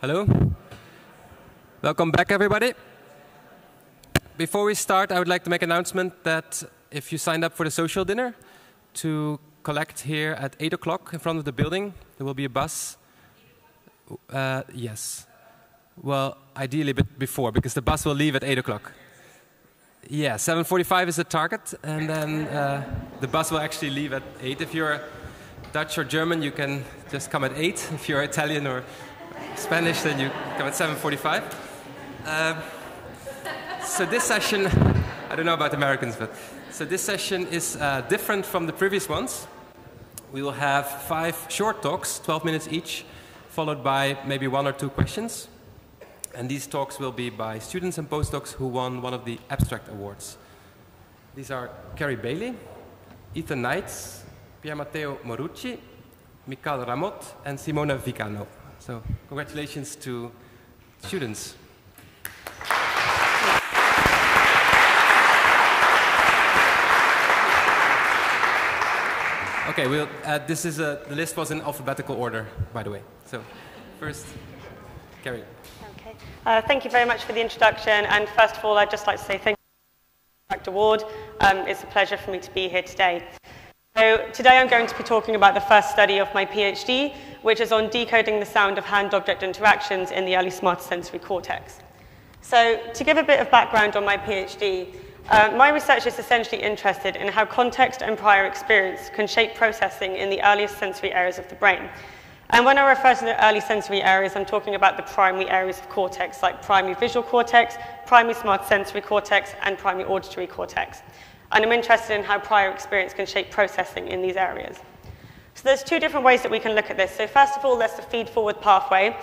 Hello. Welcome back, everybody. Before we start, I would like to make an announcement that if you signed up for the social dinner, to collect here at 8 o'clock in front of the building, there will be a bus. Uh, yes. Well, ideally a bit before, because the bus will leave at 8 o'clock. Yeah, 7.45 is the target, and then uh, the bus will actually leave at 8. If you're Dutch or German, you can just come at 8. If you're Italian or Spanish, then you come at 7.45. Um, so this session, I don't know about Americans, but so this session is uh, different from the previous ones. We will have five short talks, 12 minutes each, followed by maybe one or two questions. And these talks will be by students and postdocs who won one of the abstract awards. These are Carrie Bailey, Ethan Knights, Pier Matteo Morucci, Michal Ramot, and Simona Vicano. So congratulations to students. Okay, we'll, uh, this is a, the list was in alphabetical order, by the way. So first, Carrie. Okay. Uh, thank you very much for the introduction. And first of all, I'd just like to say thank you Dr. Ward. Um, it's a pleasure for me to be here today. So today I'm going to be talking about the first study of my PhD, which is on decoding the sound of hand-object interactions in the early smart somatosensory cortex. So to give a bit of background on my PhD, uh, my research is essentially interested in how context and prior experience can shape processing in the earliest sensory areas of the brain. And when I refer to the early sensory areas, I'm talking about the primary areas of cortex, like primary visual cortex, primary smart somatosensory cortex, and primary auditory cortex and I'm interested in how prior experience can shape processing in these areas. So there's two different ways that we can look at this. So first of all, there's the feed-forward pathway.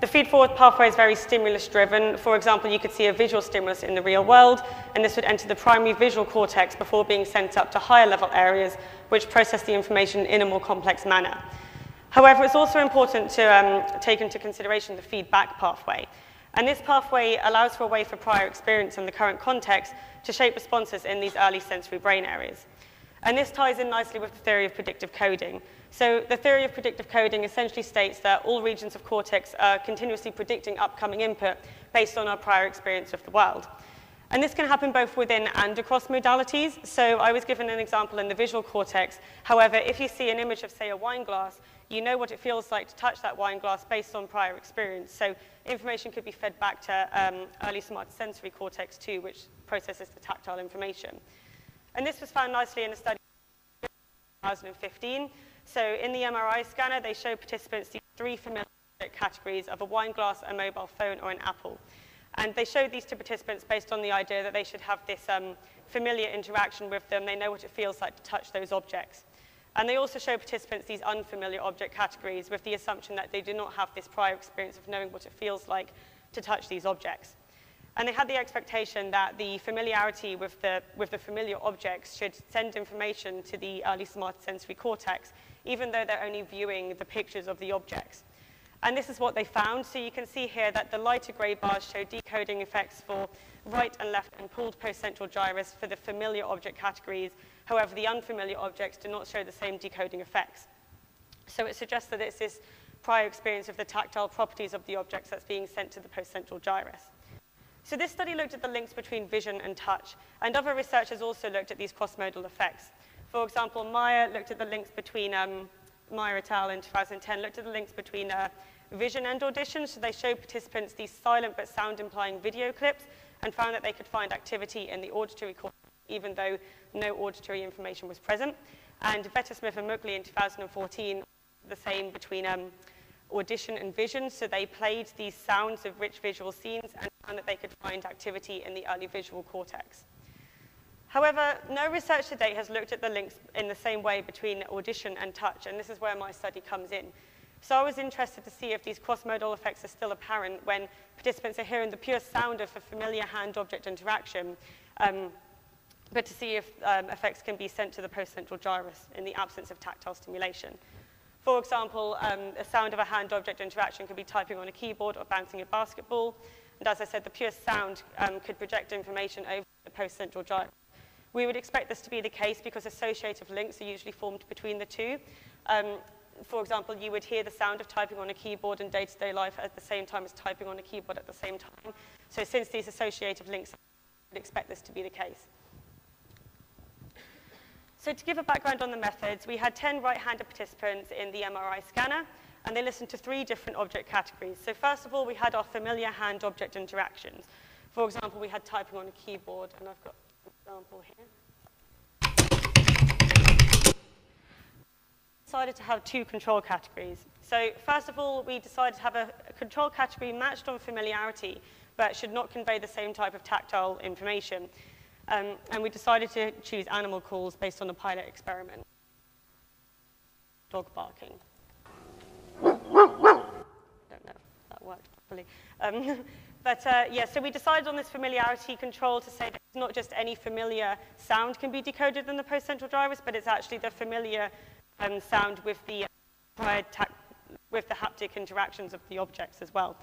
The feed-forward pathway is very stimulus-driven. For example, you could see a visual stimulus in the real world, and this would enter the primary visual cortex before being sent up to higher level areas, which process the information in a more complex manner. However, it's also important to um, take into consideration the feedback pathway. And this pathway allows for a way for prior experience in the current context to shape responses in these early sensory brain areas. And this ties in nicely with the theory of predictive coding. So the theory of predictive coding essentially states that all regions of cortex are continuously predicting upcoming input based on our prior experience of the world. And this can happen both within and across modalities. So I was given an example in the visual cortex. However, if you see an image of, say, a wine glass, you know what it feels like to touch that wine glass based on prior experience. So information could be fed back to um, early somatosensory cortex too, which processes the tactile information. And this was found nicely in a study in 2015. So in the MRI scanner, they show participants these three familiar categories of a wine glass, a mobile phone, or an apple. And they showed these to participants based on the idea that they should have this um, familiar interaction with them. They know what it feels like to touch those objects. And they also show participants these unfamiliar object categories with the assumption that they do not have this prior experience of knowing what it feels like to touch these objects. And they had the expectation that the familiarity with the, with the familiar objects should send information to the early somatosensory cortex, even though they're only viewing the pictures of the objects. And this is what they found. So you can see here that the lighter gray bars show decoding effects for right and left and pooled postcentral gyrus for the familiar object categories. However, the unfamiliar objects do not show the same decoding effects. So it suggests that it's this prior experience of the tactile properties of the objects that's being sent to the postcentral gyrus. So this study looked at the links between vision and touch, and other researchers also looked at these cross-modal effects. For example, Meyer looked at the links between, um, Meyer et al. in 2010 looked at the links between uh, vision and audition, so they showed participants these silent but sound-implying video clips and found that they could find activity in the auditory cortex even though no auditory information was present. And Smith and Muckli in 2014, the same between um, audition and vision. So they played these sounds of rich visual scenes and found that they could find activity in the early visual cortex. However, no research to date has looked at the links in the same way between audition and touch, and this is where my study comes in. So I was interested to see if these cross-modal effects are still apparent when participants are hearing the pure sound of a familiar hand-object interaction, um, but to see if um, effects can be sent to the postcentral gyrus in the absence of tactile stimulation. For example, um, a sound of a hand-object interaction could be typing on a keyboard or bouncing a basketball. And as I said, the pure sound um, could project information over the postcentral gyrus. We would expect this to be the case because associative links are usually formed between the two. Um, for example, you would hear the sound of typing on a keyboard in day-to-day -day life at the same time as typing on a keyboard at the same time. So since these associative links, we would expect this to be the case. So to give a background on the methods, we had 10 right-handed participants in the MRI scanner, and they listened to three different object categories. So first of all, we had our familiar hand-object interactions. For example, we had typing on a keyboard, and I've got an example here. decided to have two control categories. So first of all, we decided to have a, a control category matched on familiarity, but should not convey the same type of tactile information. Um, and we decided to choose animal calls based on a pilot experiment. Dog barking. I don't know if that worked properly. Um, but uh, yeah, so we decided on this familiarity control to say that it's not just any familiar sound can be decoded in the post-central gyrus, but it's actually the familiar um, sound with the, with the haptic interactions of the objects as well.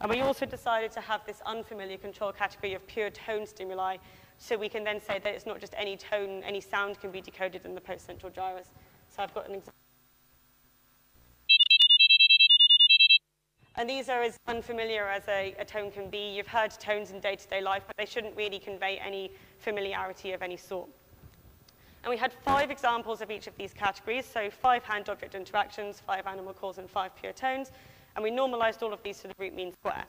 And we also decided to have this unfamiliar control category of pure tone stimuli, so we can then say that it's not just any tone, any sound can be decoded in the post-central gyrus. So I've got an example. And these are as unfamiliar as a, a tone can be. You've heard tones in day-to-day -day life, but they shouldn't really convey any familiarity of any sort. And we had five examples of each of these categories, so five hand-object interactions, five animal calls, and five pure tones. And we normalized all of these to the root mean square.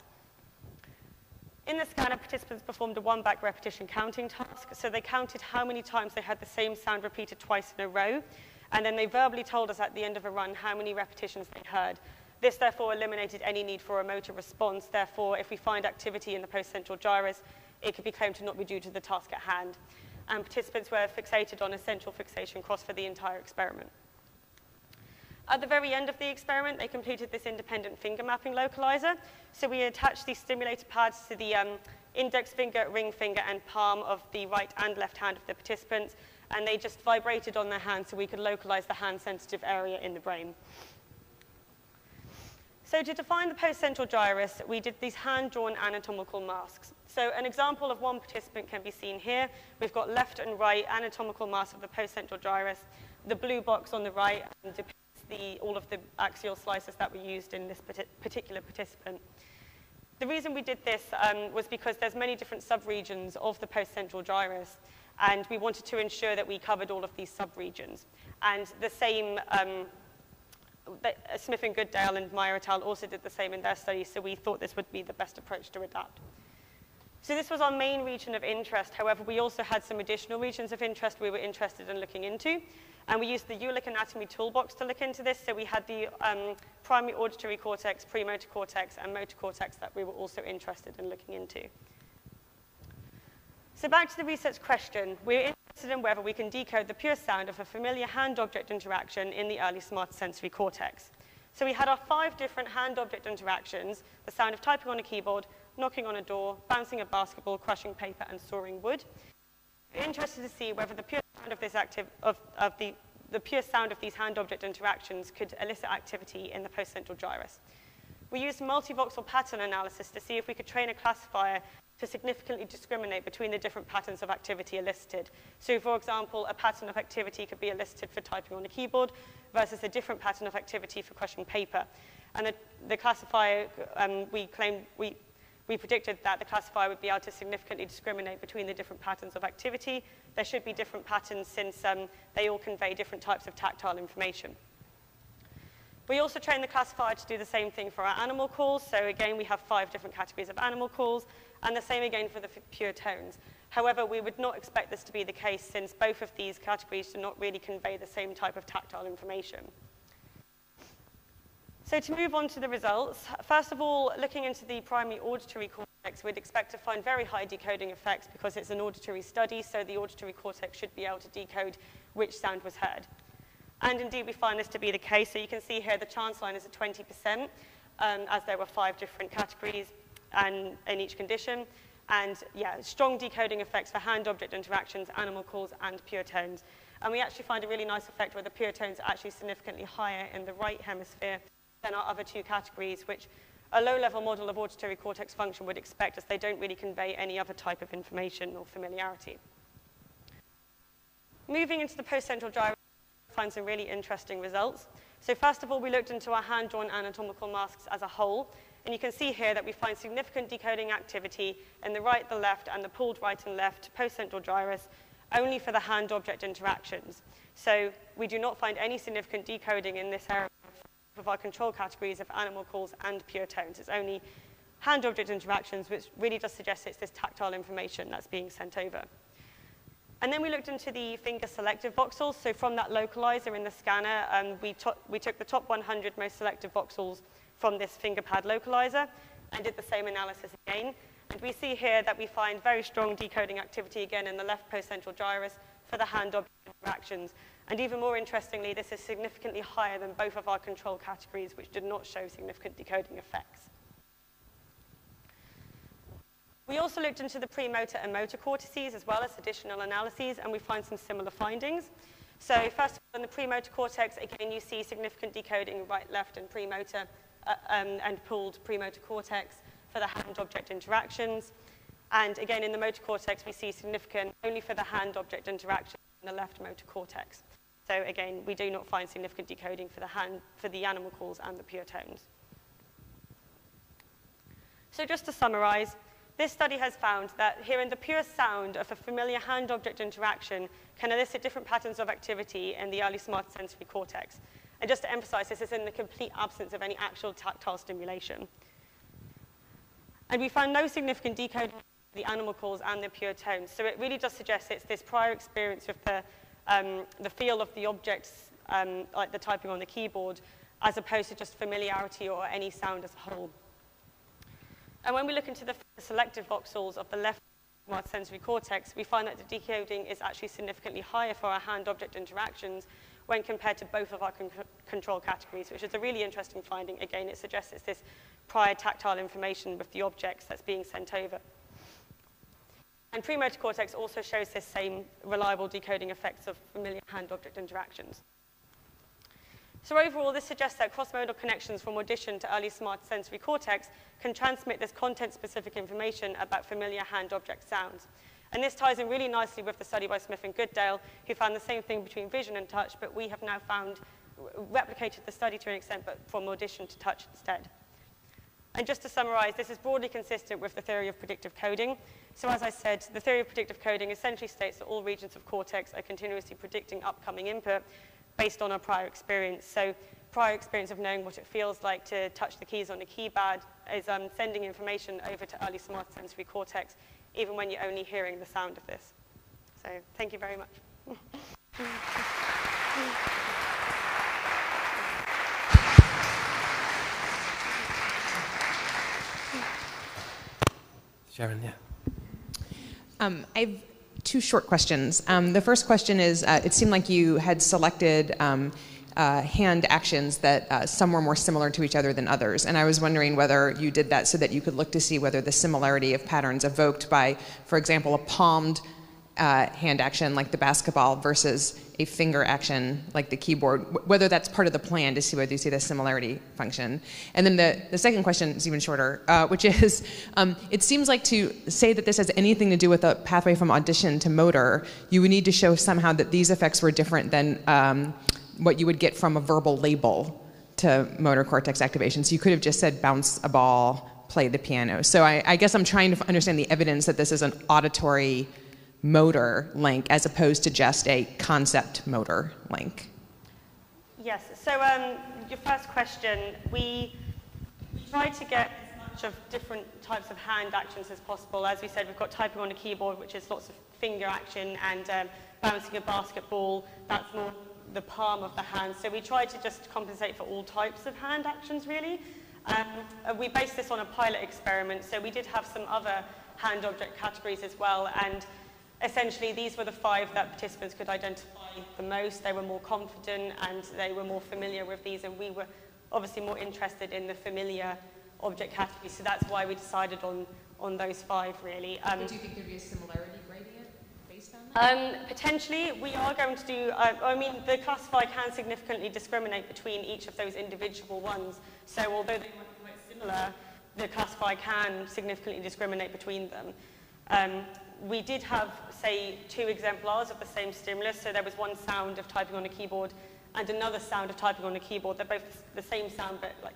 In the scanner, participants performed a one-back repetition counting task, so they counted how many times they had the same sound repeated twice in a row, and then they verbally told us at the end of a run how many repetitions they heard. This therefore eliminated any need for a motor response. Therefore, if we find activity in the postcentral gyrus, it could be claimed to not be due to the task at hand. And participants were fixated on a central fixation cross for the entire experiment. At the very end of the experiment, they completed this independent finger mapping localizer. So we attached these stimulator pads to the um, index finger, ring finger, and palm of the right and left hand of the participants, and they just vibrated on their hand so we could localize the hand-sensitive area in the brain. So to define the post-central gyrus, we did these hand-drawn anatomical masks. So an example of one participant can be seen here. We've got left and right anatomical masks of the post-central gyrus. The blue box on the right depicts the, all of the axial slices that were used in this particular participant. The reason we did this um, was because there's many different subregions of the post-central gyrus, and we wanted to ensure that we covered all of these subregions. And the same, um, uh, Smith and Goodale and Meyer et al. also did the same in their study, so we thought this would be the best approach to adapt. So this was our main region of interest. However, we also had some additional regions of interest we were interested in looking into. And we used the Jülich Anatomy Toolbox to look into this. So we had the um, primary auditory cortex, premotor cortex, and motor cortex that we were also interested in looking into. So back to the research question. We're interested in whether we can decode the pure sound of a familiar hand-object interaction in the early somatosensory cortex. So we had our five different hand-object interactions, the sound of typing on a keyboard, knocking on a door, bouncing a basketball, crushing paper, and sawing wood. We're interested to see whether the pure sound of, this active, of, of the, the pure sound of these hand-object interactions could elicit activity in the post-central gyrus. We used multivoxel pattern analysis to see if we could train a classifier to significantly discriminate between the different patterns of activity elicited. So, for example, a pattern of activity could be elicited for typing on a keyboard versus a different pattern of activity for crushing paper. And the, the classifier, um, we claimed, we We predicted that the classifier would be able to significantly discriminate between the different patterns of activity. There should be different patterns since um, they all convey different types of tactile information. We also trained the classifier to do the same thing for our animal calls. So again, we have five different categories of animal calls, and the same again for the pure tones. However, we would not expect this to be the case since both of these categories do not really convey the same type of tactile information. So to move on to the results, first of all, looking into the primary auditory cortex, we'd expect to find very high decoding effects because it's an auditory study, so the auditory cortex should be able to decode which sound was heard. And indeed, we find this to be the case. So you can see here the chance line is at 20%, um, as there were five different categories and in each condition. And yeah, strong decoding effects for hand-object interactions, animal calls, and pure tones. And we actually find a really nice effect where the pure tones are actually significantly higher in the right hemisphere than our other two categories, which a low-level model of auditory cortex function would expect as they don't really convey any other type of information or familiarity. Moving into the post-central gyrus, we find some really interesting results. So first of all, we looked into our hand-drawn anatomical masks as a whole, and you can see here that we find significant decoding activity in the right, the left, and the pooled right and left post-central gyrus only for the hand-object interactions. So we do not find any significant decoding in this area provide control categories of animal calls and pure tones. It's only hand-object interactions, which really just suggests it's this tactile information that's being sent over. And then we looked into the finger selective voxels. So from that localizer in the scanner, um, we, we took the top 100 most selective voxels from this finger pad localizer and did the same analysis again. And we see here that we find very strong decoding activity again in the left post-central gyrus for the hand object interactions. And even more interestingly, this is significantly higher than both of our control categories, which did not show significant decoding effects. We also looked into the premotor and motor cortices as well as additional analyses, and we find some similar findings. So first of all, in the premotor cortex, again, you see significant decoding right, left, and premotor uh, um, and pooled premotor cortex for the hand-object interactions. And again, in the motor cortex, we see significant only for the hand-object interaction in the left motor cortex. So again, we do not find significant decoding for the, hand, for the animal calls and the pure tones. So just to summarize, this study has found that hearing the pure sound of a familiar hand-object interaction can elicit different patterns of activity in the early somatosensory cortex. And just to emphasize, this is in the complete absence of any actual tactile stimulation. And we found no significant decoding of the animal calls and the pure tones. So it really does suggest it's this prior experience with the, um, the feel of the objects, um, like the typing on the keyboard, as opposed to just familiarity or any sound as a whole. And when we look into the selective voxels of the left sensory cortex, we find that the decoding is actually significantly higher for our hand-object interactions when compared to both of our con control categories, which is a really interesting finding. Again, it suggests it's this prior tactile information with the objects that's being sent over. And premotor cortex also shows this same reliable decoding effects of familiar hand-object interactions. So overall, this suggests that cross-modal connections from audition to early somatosensory cortex can transmit this content-specific information about familiar hand-object sounds. And this ties in really nicely with the study by Smith and Goodale, who found the same thing between vision and touch, but we have now found, replicated the study to an extent, but from audition to touch instead. And just to summarize, this is broadly consistent with the theory of predictive coding. So as I said, the theory of predictive coding essentially states that all regions of cortex are continuously predicting upcoming input based on our prior experience. So prior experience of knowing what it feels like to touch the keys on the keypad is um, sending information over to early somatosensory cortex, even when you're only hearing the sound of this. So thank you very much. Sharon, yeah. Um, I have two short questions. Um, the first question is uh, it seemed like you had selected um, uh, hand actions that uh, some were more similar to each other than others. And I was wondering whether you did that so that you could look to see whether the similarity of patterns evoked by, for example, a palmed uh, hand action like the basketball versus a finger action like the keyboard, whether that's part of the plan to see whether you see the similarity function. And then the, the second question is even shorter, uh, which is um, it seems like to say that this has anything to do with a pathway from audition to motor, you would need to show somehow that these effects were different than um, what you would get from a verbal label to motor cortex activation. So you could have just said bounce a ball, play the piano. So I, I guess I'm trying to understand the evidence that this is an auditory motor link as opposed to just a concept motor link? Yes, so um, your first question, we try to get as much of different types of hand actions as possible. As we said, we've got typing on a keyboard, which is lots of finger action, and um, bouncing a basketball, that's more the palm of the hand. So we try to just compensate for all types of hand actions, really. Um, we based this on a pilot experiment, so we did have some other hand object categories as well, and essentially these were the five that participants could identify the most. They were more confident and they were more familiar with these and we were obviously more interested in the familiar object category. So that's why we decided on, on those five really. Um, do you think there'd be a similarity gradient based on that? Um, potentially, we are going to do, uh, I mean, the classifier can significantly discriminate between each of those individual ones. So although they might be quite similar, the classifier can significantly discriminate between them. Um, we did have, say, two exemplars of the same stimulus. So there was one sound of typing on a keyboard and another sound of typing on a keyboard. They're both the same sound, but like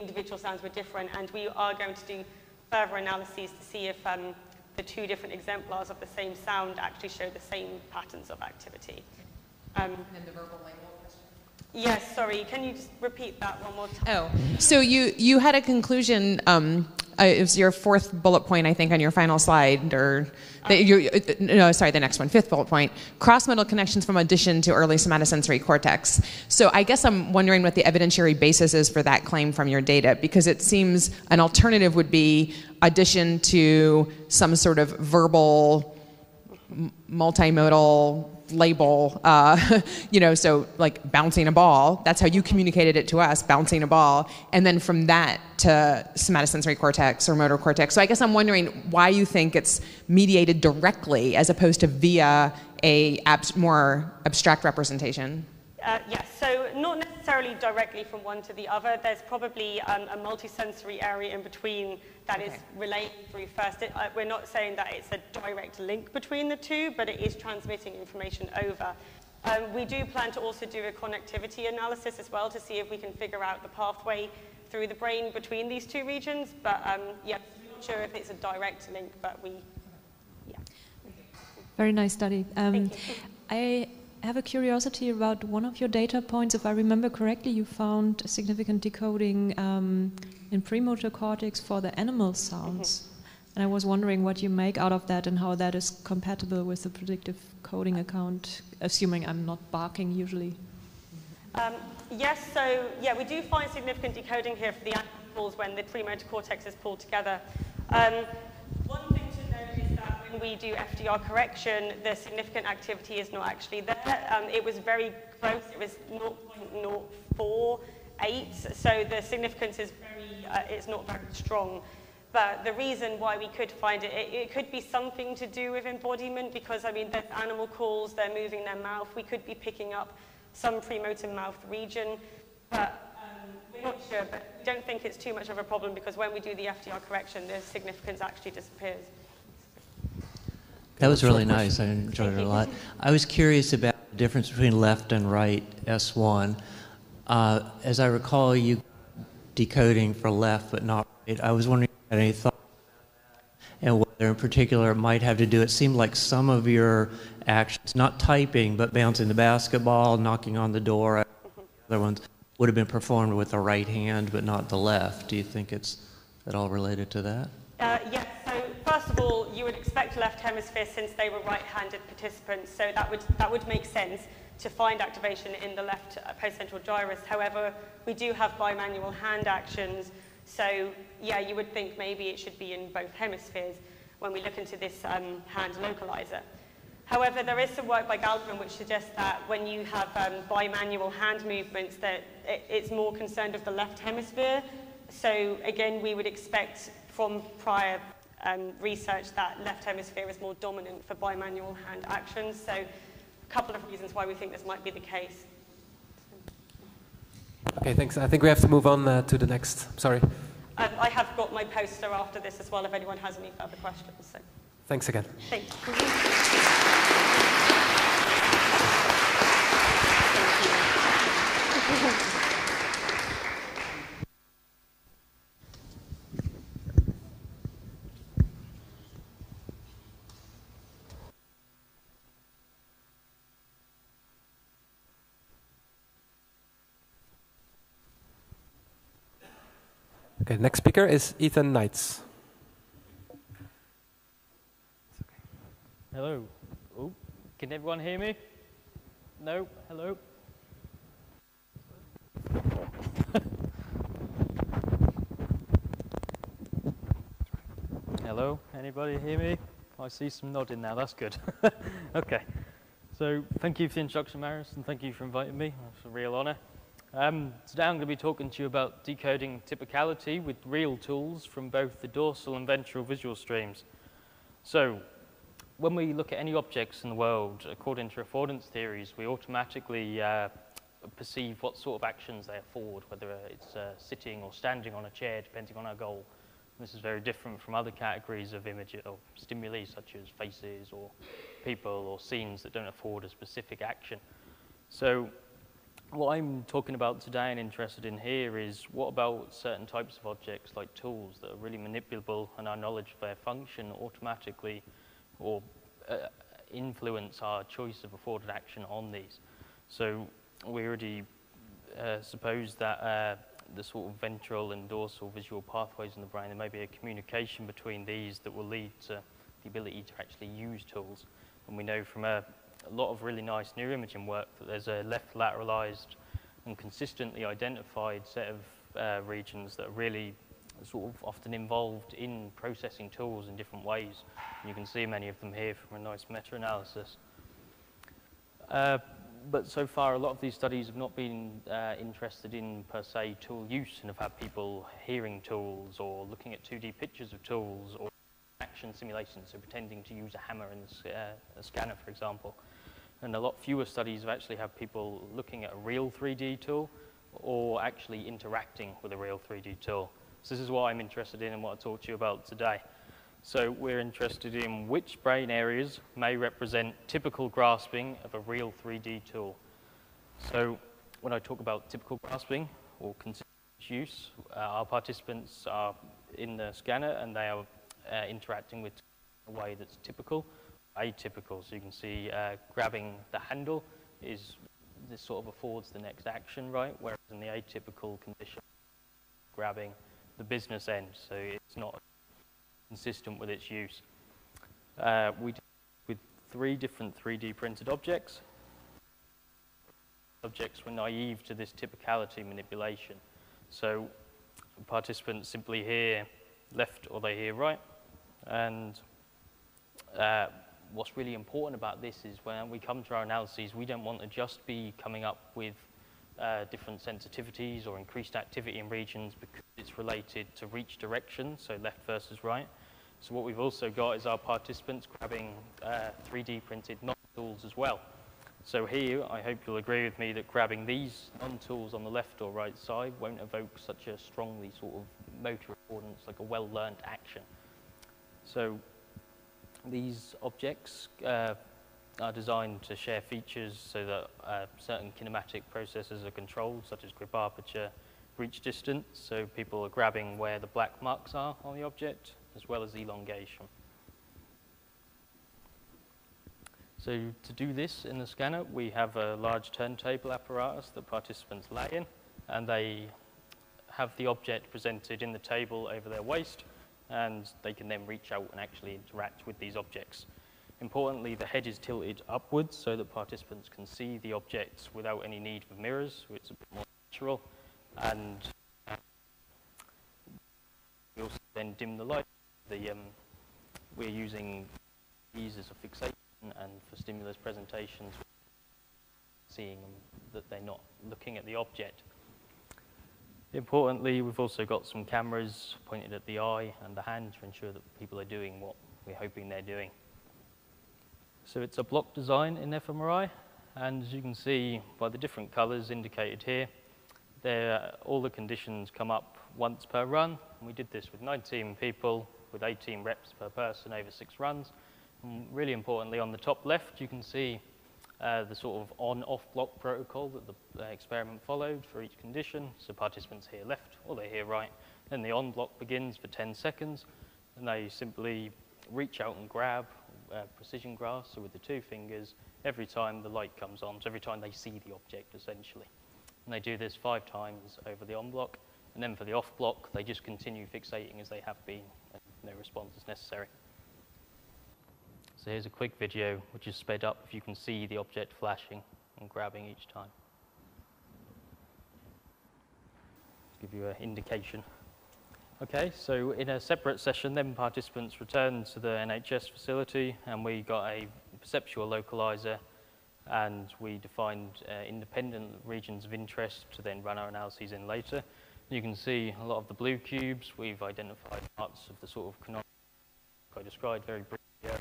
individual sounds were different. And we are going to do further analyses to see if um, the two different exemplars of the same sound actually show the same patterns of activity. Um, And the verbal question? Yes, sorry, can you just repeat that one more time? Oh, so you, you had a conclusion, um, uh, it was your fourth bullet point, I think, on your final slide, or, the, you, uh, no, sorry, the next one, fifth bullet point, cross-modal connections from audition to early somatosensory cortex. So I guess I'm wondering what the evidentiary basis is for that claim from your data, because it seems an alternative would be audition to some sort of verbal, multimodal label, uh, you know, so like bouncing a ball, that's how you communicated it to us, bouncing a ball, and then from that to somatosensory cortex or motor cortex. So I guess I'm wondering why you think it's mediated directly as opposed to via a abs- more abstract representation. Uh, yes, so not necessarily directly from one to the other. There's probably um, a multisensory area in between that is Okay. relaying through first. It, uh, we're not saying that it's a direct link between the two, but it is transmitting information over. Um, we do plan to also do a connectivity analysis as well to see if we can figure out the pathway through the brain between these two regions. But um, yeah, I'm not sure if it's a direct link, but we, yeah. Very nice study. Um, Thank you. I have a curiosity about one of your data points. If I remember correctly, you found significant decoding um, in premotor cortex for the animal sounds. And I was wondering what you make out of that and how that is compatible with the predictive coding account, assuming I'm not barking usually. Um, yes, so yeah, we do find significant decoding here for the animals when the premotor cortex is pulled together. Um, when we do FDR correction, the significant activity is not actually there. Um, it was very close, it was 0.048, so the significance is very, uh, it's not very strong. But the reason why we could find it, it, it could be something to do with embodiment because, I mean, there's animal calls, they're moving their mouth. We could be picking up some premotor mouth region, but um, we're not sure. But don't think it's too much of a problem because when we do the FDR correction, the significance actually disappears. That was really nice. I enjoyed it a lot. I was curious about the difference between left and right S1. Uh, as I recall, you decoding for left but not right. I was wondering if you had any thought and whether in particular it might have to do, it seemed like some of your actions, not typing, but bouncing the basketball, knocking on the door, other ones, would have been performed with the right hand but not the left. Do you think it's at all related to that? Uh, yes, so first of all, you would expect left hemisphere since they were right-handed participants, so that would, that would make sense to find activation in the left uh, postcentral gyrus. However, we do have bimanual hand actions, so yeah, you would think maybe it should be in both hemispheres when we look into this um, hand localizer. However, there is some work by Galpin which suggests that when you have um, bimanual hand movements, that it, it's more concerned of the left hemisphere. So again, we would expect from prior um, research that left hemisphere is more dominant for bimanual hand actions. So a couple of reasons why we think this might be the case. Okay, thanks. I think we have to move on uh, to the next. Sorry. Um, I have got my poster after this as well if anyone has any further questions. So Thanks again. thank you. Okay, next speaker is Ethan Knights. Hello. Oh, can everyone hear me? No? Hello? Hello? Anybody hear me? I see some nodding now. That's good. okay. So thank you for the introduction, Marius, and thank you for inviting me. It's a real honour. Um, today I'm going to be talking to you about decoding typicality with real tools from both the dorsal and ventral visual streams. So when we look at any objects in the world, according to affordance theories, we automatically uh, perceive what sort of actions they afford, whether it's uh, sitting or standing on a chair, depending on our goal. This is very different from other categories of image or stimuli, such as faces or people or scenes that don't afford a specific action. So what I'm talking about today and interested in here is what about certain types of objects like tools that are really manipulable and our knowledge of their function automatically or uh, influence our choice of afforded action on these. So we already uh, suppose that uh, the sort of ventral and dorsal visual pathways in the brain, there may be a communication between these that will lead to the ability to actually use tools. And we know from a, a lot of really nice neuroimaging work that there's a left lateralized and consistently identified set of uh, regions that are really sort of often involved in processing tools in different ways. And you can see many of them here from a nice meta-analysis. Uh, but so far, a lot of these studies have not been uh, interested in, per se, tool use and have had people hearing tools or looking at 2D pictures of tools or action simulations, so pretending to use a hammer in uh, a scanner, for example. And a lot fewer studies have actually had people looking at a real 3D tool or actually interacting with a real 3D tool. So this is what I'm interested in and what I'll talk to you about today. So we're interested in which brain areas may represent typical grasping of a real 3D tool. So when I talk about typical grasping or consistent use, uh, our participants are in the scanner and they are uh, interacting with a way that's typical, atypical. So you can see uh, grabbing the handle is this sort of affords the next action, right? Whereas in the atypical condition, grabbing the business end, so it's not consistent with its use. Uh, we did with three different 3D printed objects. Objects were naive to this typicality manipulation. So participants simply hear left or they hear right. And uh, what's really important about this is when we come to our analyses, we don't want to just be coming up with uh, different sensitivities or increased activity in regions because it's related to reach direction, so left versus right. So what we've also got is our participants grabbing uh, 3D printed non-tools as well. So here, I hope you'll agree with me that grabbing these non-tools on the left or right side won't evoke such a strongly sort of motor affordance, like a well-learned action. So these objects uh, are designed to share features so that uh, certain kinematic processes are controlled, such as grip aperture, reach distance, so people are grabbing where the black marks are on the object, as well as elongation. So to do this in the scanner, we have a large turntable apparatus that participants lay in, and they have the object presented in the table over their waist, and they can then reach out and actually interact with these objects. Importantly, the head is tilted upwards so that participants can see the objects without any need for mirrors, so it's a bit more natural. And we also then dim the light the, um, we're using these as a fixation and for stimulus presentations, seeing that they're not looking at the object. Importantly, we've also got some cameras pointed at the eye and the hand to ensure that people are doing what we're hoping they're doing. So it's a block design in fMRI, and as you can see by the different colors indicated here, all the conditions come up once per run. And we did this with 19 people with 18 reps per person over six runs. And really importantly, on the top left, you can see uh, the sort of on-off block protocol that the uh, experiment followed for each condition. So participants hear left or they hear right. Then the on block begins for 10 seconds, and they simply reach out and grab uh, precision grasp, so with the two fingers, every time the light comes on, so every time they see the object, essentially. And they do this five times over the on block, and then for the off block, they just continue fixating as they have been and no response is necessary. So here's a quick video which is sped up if you can see the object flashing and grabbing each time. Give you an indication. Okay, so in a separate session, then participants returned to the NHS facility and we got a perceptual localizer and we defined uh, independent regions of interest to then run our analyses in later. You can see a lot of the blue cubes. We've identified parts of the sort of canonical I described very briefly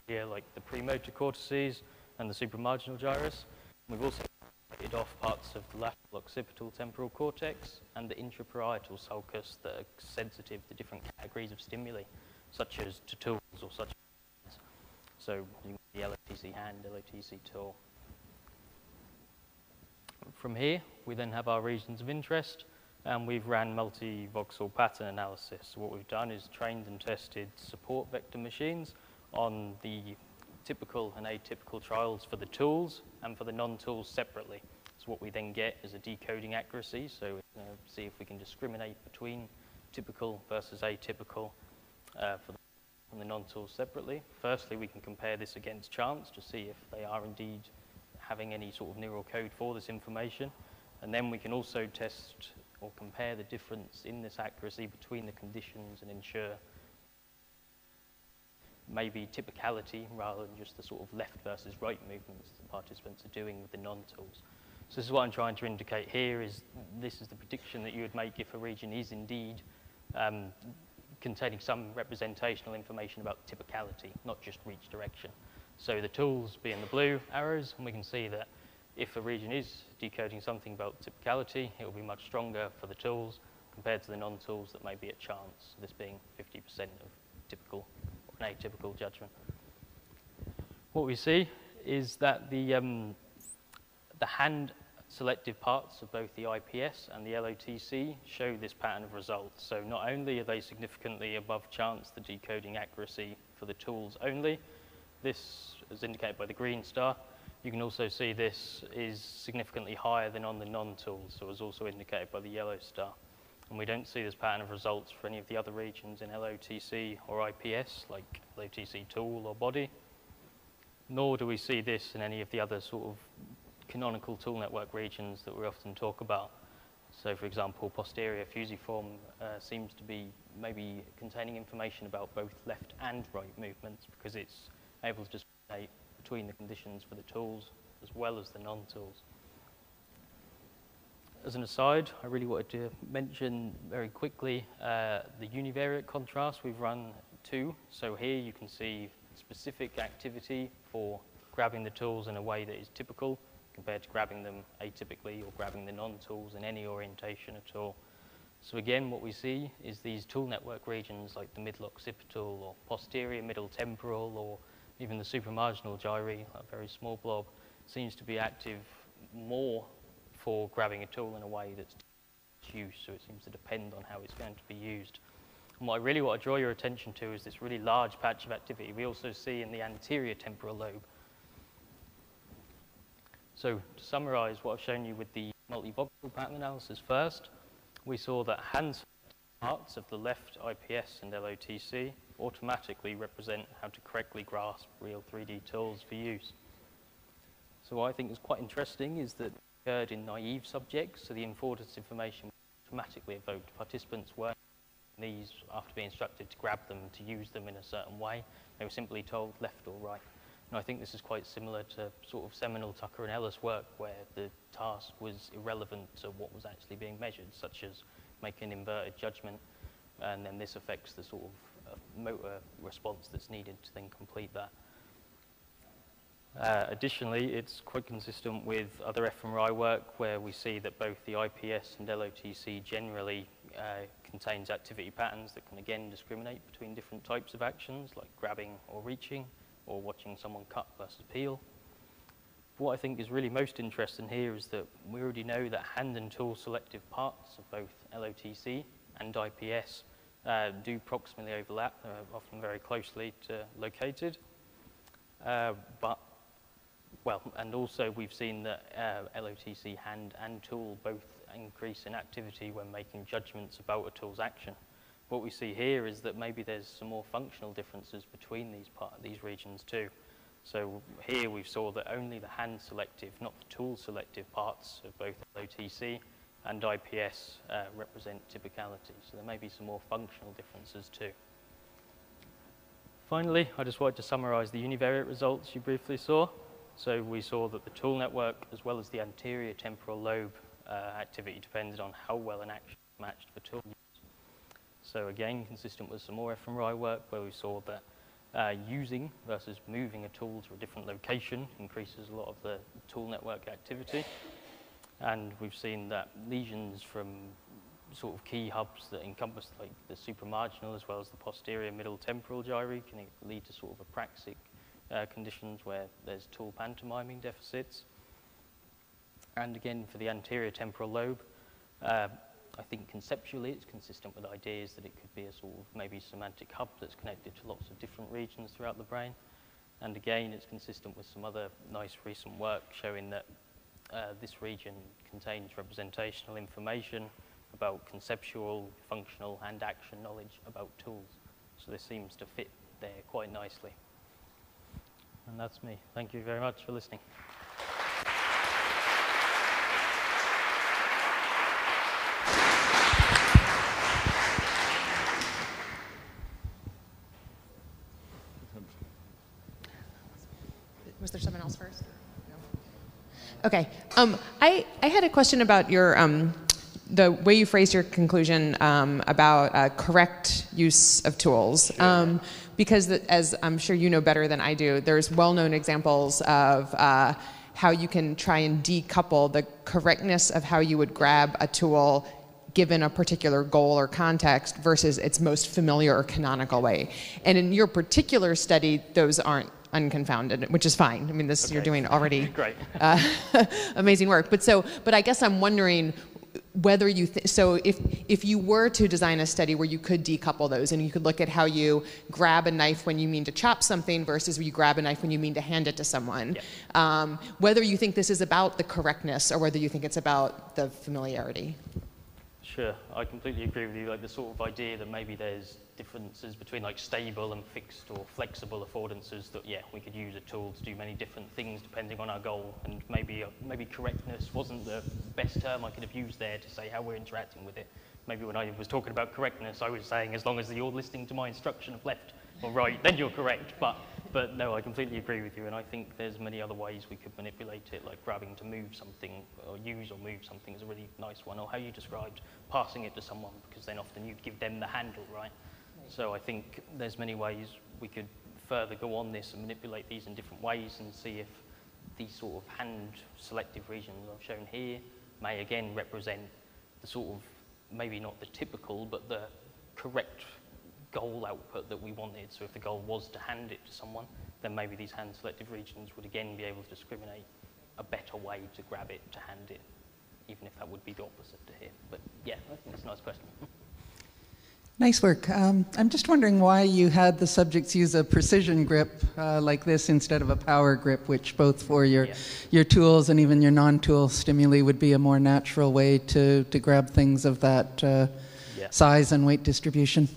earlier, like the premotor cortices and the supramarginal gyrus. We've also separated off parts of the lateral occipital temporal cortex and the intraparietal sulcus that are sensitive to different categories of stimuli, such as to tools or such so the LOTC hand, LOTC tool. From here, we then have our regions of interest, and we've ran multi-voxel pattern analysis. So what we've done is trained and tested support vector machines on the typical and atypical trials for the tools and for the non-tools separately. So what we then get is a decoding accuracy, so uh, see if we can discriminate between typical versus atypical uh, for the, the non-tools separately. Firstly, we can compare this against chance to see if they are indeed having any sort of neural code for this information. And then we can also test or compare the difference in this accuracy between the conditions and ensure maybe typicality rather than just the sort of left versus right movements the participants are doing with the non-tools. So this is what I'm trying to indicate here is this is the prediction that you would make if a region is indeed um, containing some representational information about typicality, not just reach direction. So the tools being the blue arrows, and we can see that if a region is decoding something about typicality, it will be much stronger for the tools compared to the non-tools that may be at chance, this being 50% of typical an atypical judgment. What we see is that the, um, the hand selective parts of both the IPS and the LOTC show this pattern of results. So not only are they significantly above chance the decoding accuracy for the tools only, this is indicated by the green star, you can also see this is significantly higher than on the non-tools, so as also indicated by the yellow star. And we don't see this pattern of results for any of the other regions in LOTC or IPS, like LOTC tool or body, nor do we see this in any of the other sort of canonical tool network regions that we often talk about. So for example, posterior fusiform uh, seems to be maybe containing information about both left and right movements because it's able to discriminate between the conditions for the tools as well as the non-tools. As an aside, I really wanted to mention very quickly uh, the univariate contrast we've run too. So here you can see specific activity for grabbing the tools in a way that is typical compared to grabbing them atypically or grabbing the non-tools in any orientation at all. So again, what we see is these tool network regions like the middle occipital or posterior middle temporal or even the supramarginal gyri, a very small blob, seems to be active more for grabbing a tool in a way that's used, so it seems to depend on how it's going to be used. And what I really want to draw your attention to is this really large patch of activity we also see in the anterior temporal lobe. So to summarize what I've shown you with the multivoxel pattern analysis first, we saw that hands parts of the left IPS and LOTC automatically represent how to correctly grasp real 3D tools for use. So what I think is quite interesting is that occurred in naive subjects, so the affordance information automatically evoked. Participants weren't these after being instructed to grab them, to use them in a certain way. They were simply told left or right. And I think this is quite similar to sort of seminal Tucker and Ellis work where the task was irrelevant to what was actually being measured, such as making an inverted judgment, and then this affects the sort of uh, motor response that's needed to then complete that. Uh, additionally, it's quite consistent with other fMRI work where we see that both the IPS and LOTC generally uh, contains activity patterns that can again discriminate between different types of actions like grabbing or reaching or watching someone cut versus peel. What I think is really most interesting here is that we already know that hand and tool selective parts of both LOTC and IPS uh, do proximally overlap, they're often very closely located. Uh, but well, and also we've seen that uh, LOTC hand and tool both increase in activity when making judgments about a tool's action. What we see here is that maybe there's some more functional differences between these, part, these regions too. So here we saw that only the hand selective, not the tool selective parts of both LOTC and IPS uh, represent typicality. So there may be some more functional differences too. Finally, I just wanted to summarize the univariate results you briefly saw. So we saw that the tool network, as well as the anterior temporal lobe uh, activity, depended on how well an action matched for tool use. So again, consistent with some more fMRI work, where we saw that uh, using versus moving a tool to a different location increases a lot of the tool network activity. And we've seen that lesions from sort of key hubs that encompass like the supramarginal as well as the posterior middle temporal gyri can lead to sort of apraxic uh, conditions where there's tool pantomiming deficits. And again, for the anterior temporal lobe, uh, I think conceptually it's consistent with ideas that it could be a sort of maybe semantic hub that's connected to lots of different regions throughout the brain. And again, it's consistent with some other nice recent work showing that uh, this region contains representational information about conceptual, functional, and action knowledge about tools. So this seems to fit there quite nicely. And that's me. Thank you very much for listening. Was there someone else first? Okay. Um, I, I had a question about your um, the way you phrased your conclusion um, about uh, correct use of tools. Um, because, the, as I'm sure you know better than I do, there's well known examples of uh, how you can try and decouple the correctness of how you would grab a tool given a particular goal or context versus its most familiar or canonical way. And in your particular study, those aren't unconfounded, which is fine. I mean, this okay. you're doing already great, uh, amazing work. But so, but I guess I'm wondering whether you th- so if if you were to design a study where you could decouple those and you could look at how you grab a knife when you mean to chop something versus where you grab a knife when you mean to hand it to someone yeah. um, whether you think this is about the correctness or whether you think it's about the familiarity sure i completely agree with you like the sort of idea that maybe there's differences between like stable and fixed or flexible affordances that yeah we could use a tool to do many different things depending on our goal. And maybe uh, maybe correctness wasn't the best term I could have used there to say how we're interacting with it. Maybe when I was talking about correctness I was saying as long as you're listening to my instruction of left or right then you're correct. But but no I completely agree with you. And I think there's many other ways we could manipulate it like grabbing to move something or use or move something is a really nice one. Or how you described passing it to someone because then often you give them the handle right so I think there's many ways we could further go on this and manipulate these in different ways and see if these sort of hand selective regions I've shown here may again represent the sort of, maybe not the typical, but the correct goal output that we wanted. So if the goal was to hand it to someone, then maybe these hand selective regions would again be able to discriminate a better way to grab it, to hand it, even if that would be the opposite to here. But yeah, I think it's a nice question. Nice work. Um, I'm just wondering why you had the subjects use a precision grip uh, like this instead of a power grip, which both for your yeah. your tools and even your non-tool stimuli would be a more natural way to, to grab things of that uh, yeah. size and weight distribution.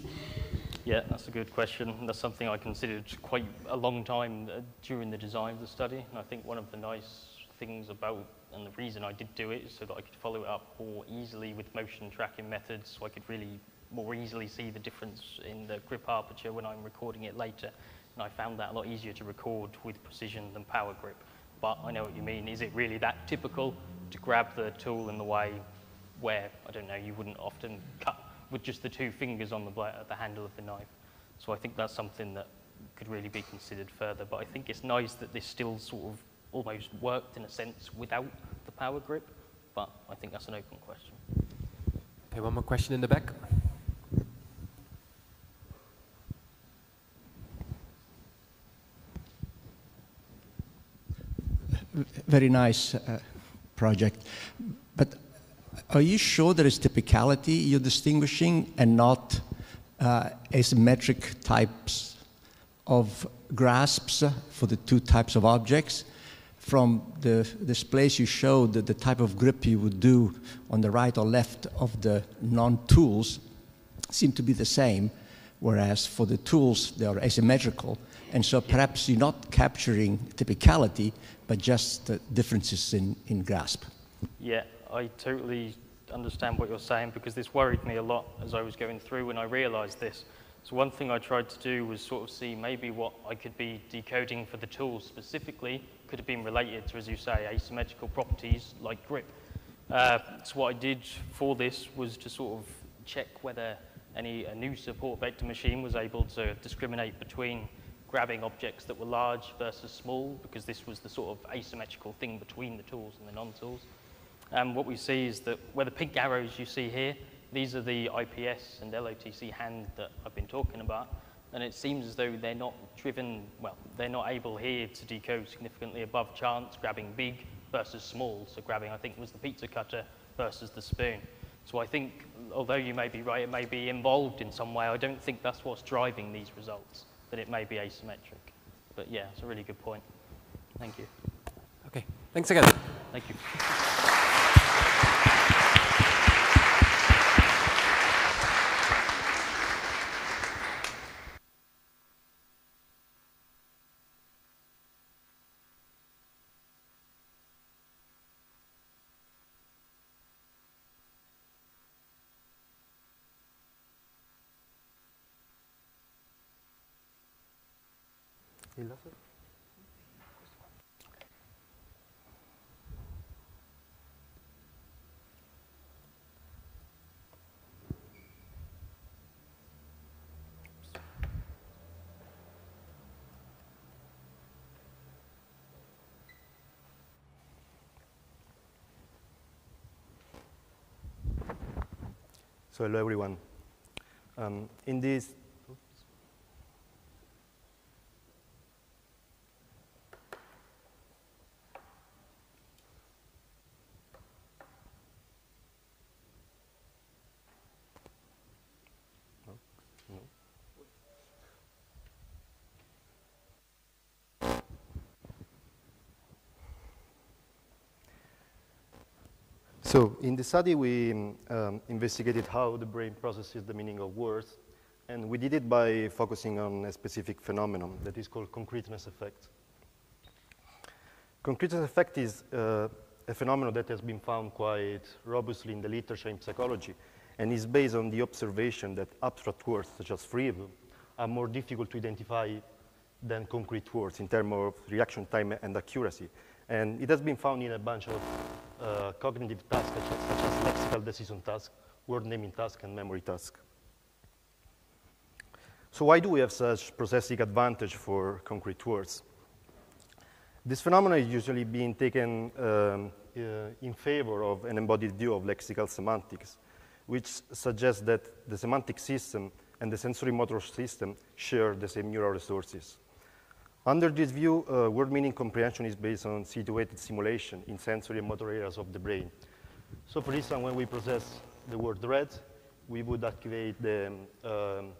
Yeah, that's a good question. That's something I considered quite a long time uh, during the design of the study. And I think one of the nice things about and the reason I did do it is so that I could follow it up more easily with motion tracking methods so I could really more easily see the difference in the grip aperture when I'm recording it later. And I found that a lot easier to record with precision than power grip. But I know what you mean. Is it really that typical to grab the tool in the way where, I don't know, you wouldn't often cut with just the two fingers on the, the handle of the knife? So I think that's something that could really be considered further. But I think it's nice that this still sort of almost worked in a sense without the power grip. But I think that's an open question. Okay, one more question in the back. Very nice uh, project. But are you sure there is typicality you're distinguishing and not uh, asymmetric types of grasps for the two types of objects? From the displays you showed, that the type of grip you would do on the right or left of the non-tools seem to be the same, whereas for the tools they are asymmetrical. And so perhaps you're not capturing typicality, but just differences in, in grasp. Yeah, I totally understand what you're saying because this worried me a lot as I was going through when I realized this. So one thing I tried to do was sort of see maybe what I could be decoding for the tools specifically could have been related to, as you say, asymmetrical properties like grip. Uh, so what I did for this was to sort of check whether any a new support vector machine was able to discriminate between grabbing objects that were large versus small, because this was the sort of asymmetrical thing between the tools and the non-tools. And what we see is that where the pink arrows you see here, these are the IPS and LOTC hand that I've been talking about. And it seems as though they're not driven, well, they're not able here to decode significantly above chance, grabbing big versus small. So grabbing, I think, was the pizza cutter versus the spoon. So I think, although you may be right, it may be involved in some way. I don't think that's what's driving these results, that it may be asymmetric. But yeah, it's a really good point. Thank you. Okay, thanks again. Thank you. So hello everyone. Um, in this So in the study, we um, investigated how the brain processes the meaning of words, and we did it by focusing on a specific phenomenon that is called concreteness effect. Concreteness effect is uh, a phenomenon that has been found quite robustly in the literature in psychology, and is based on the observation that abstract words, such as freedom, are more difficult to identify than concrete words in terms of reaction time and accuracy. And it has been found in a bunch of uh, cognitive tasks such as, such as lexical decision task, word naming task, and memory task. So why do we have such processing advantage for concrete words? This phenomenon is usually being taken um, uh, in favor of an embodied view of lexical semantics, which suggests that the semantic system and the sensory motor system share the same neural resources. Under this view, uh, word meaning comprehension is based on situated simulation in sensory and motor areas of the brain. So for instance, when we process the word red, we would activate the um,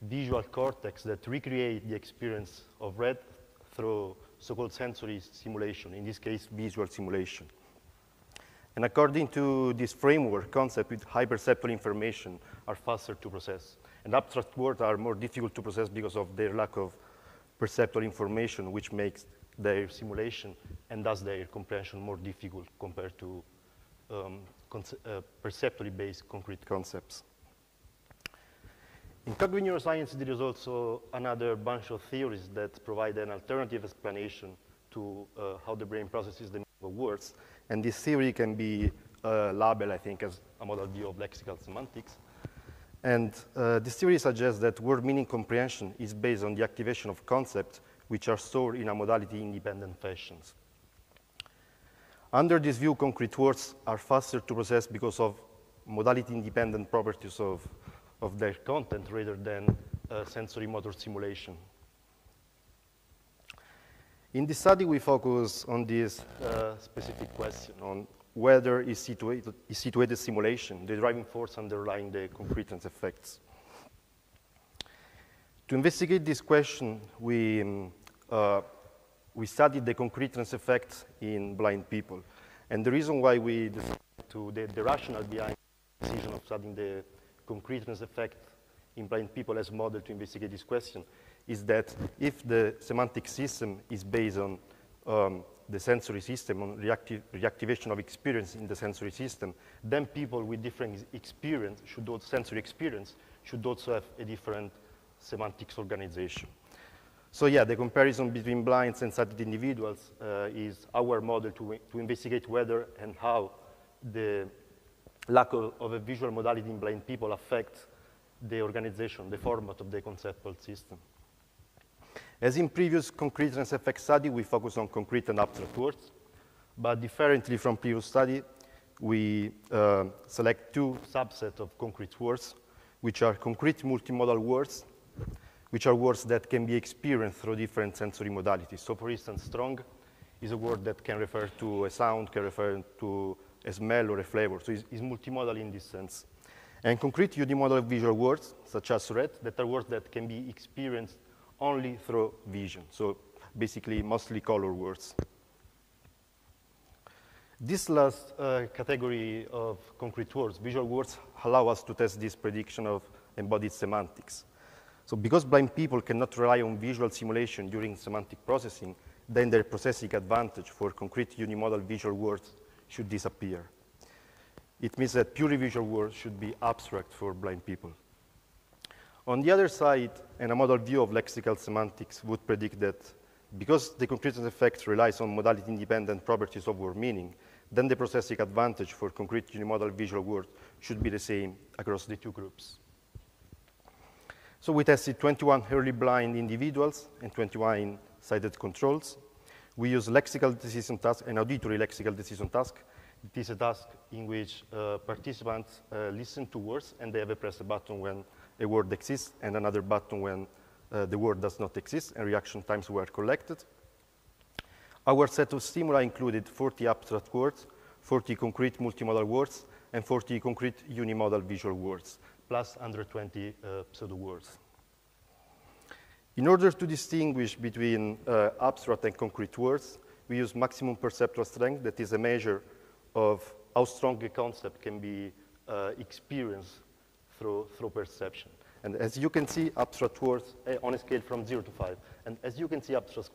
visual cortex that recreate the experience of red through so-called sensory simulation, in this case, visual simulation. And according to this framework, concepts with high perceptual information are faster to process. And abstract words are more difficult to process because of their lack of perceptual information, which makes their simulation and thus their comprehension more difficult compared to um, uh, perceptually based concrete concepts. In cognitive neuroscience, there is also another bunch of theories that provide an alternative explanation to uh, how the brain processes the words. And this theory can be uh, labeled, I think, as a model view of lexical semantics. And uh, this theory suggests that word meaning comprehension is based on the activation of concepts which are stored in a modality-independent fashions. Under this view, concrete words are faster to process because of modality-independent properties of, of their content rather than uh, sensory motor simulation. In this study, we focus on this uh, specific question, on whether is situated, is situated simulation, the driving force underlying the concreteness effects. To investigate this question, we, um, uh, we studied the concreteness effects in blind people. And the reason why we decided to, the, the rationale behind the decision of studying the concreteness effect in blind people as model to investigate this question is that if the semantic system is based on um, the sensory system, on reactive, reactivation of experience in the sensory system, then people with different experience, should also, sensory experience, should also have a different semantics organization. So yeah, the comparison between blind and sighted individuals uh, is our model to, to investigate whether and how the lack of, of a visual modality in blind people affects the organization, the format of the conceptual system. As in previous concreteness effect study, we focus on concrete and abstract words, but differently from previous study, we uh, select two subsets of concrete words, which are concrete multimodal words, which are words that can be experienced through different sensory modalities. So for instance, strong is a word that can refer to a sound, can refer to a smell or a flavor. So it's, it's multimodal in this sense. And concrete unimodal visual words, such as red, that are words that can be experienced only through vision. So basically, mostly color words. This last uh, category of concrete words, visual words, allow us to test this prediction of embodied semantics. So because blind people cannot rely on visual simulation during semantic processing, then their processing advantage for concrete unimodal visual words should disappear. It means that purely visual words should be abstract for blind people. On the other side, and amodal view of lexical semantics would predict that because the concreteness effect relies on modality-independent properties of word meaning, then the processing advantage for concrete unimodal visual words should be the same across the two groups. So we tested 21 early blind individuals and 21 sighted controls. We use lexical decision task and auditory lexical decision task. It is a task in which uh, participants uh, listen to words and they have to press a button when a word exists and another button when uh, the word does not exist and reaction times were collected. Our set of stimuli included 40 abstract words, 40 concrete multimodal words, and 40 concrete unimodal visual words, plus 120 uh, pseudo words. In order to distinguish between uh, abstract and concrete words, we use maximum perceptual strength, that is a measure of how strong a concept can be uh, experienced through, through perception. And as you can see, abstract words uh, on a scale from zero to five. And as you can see, abstract,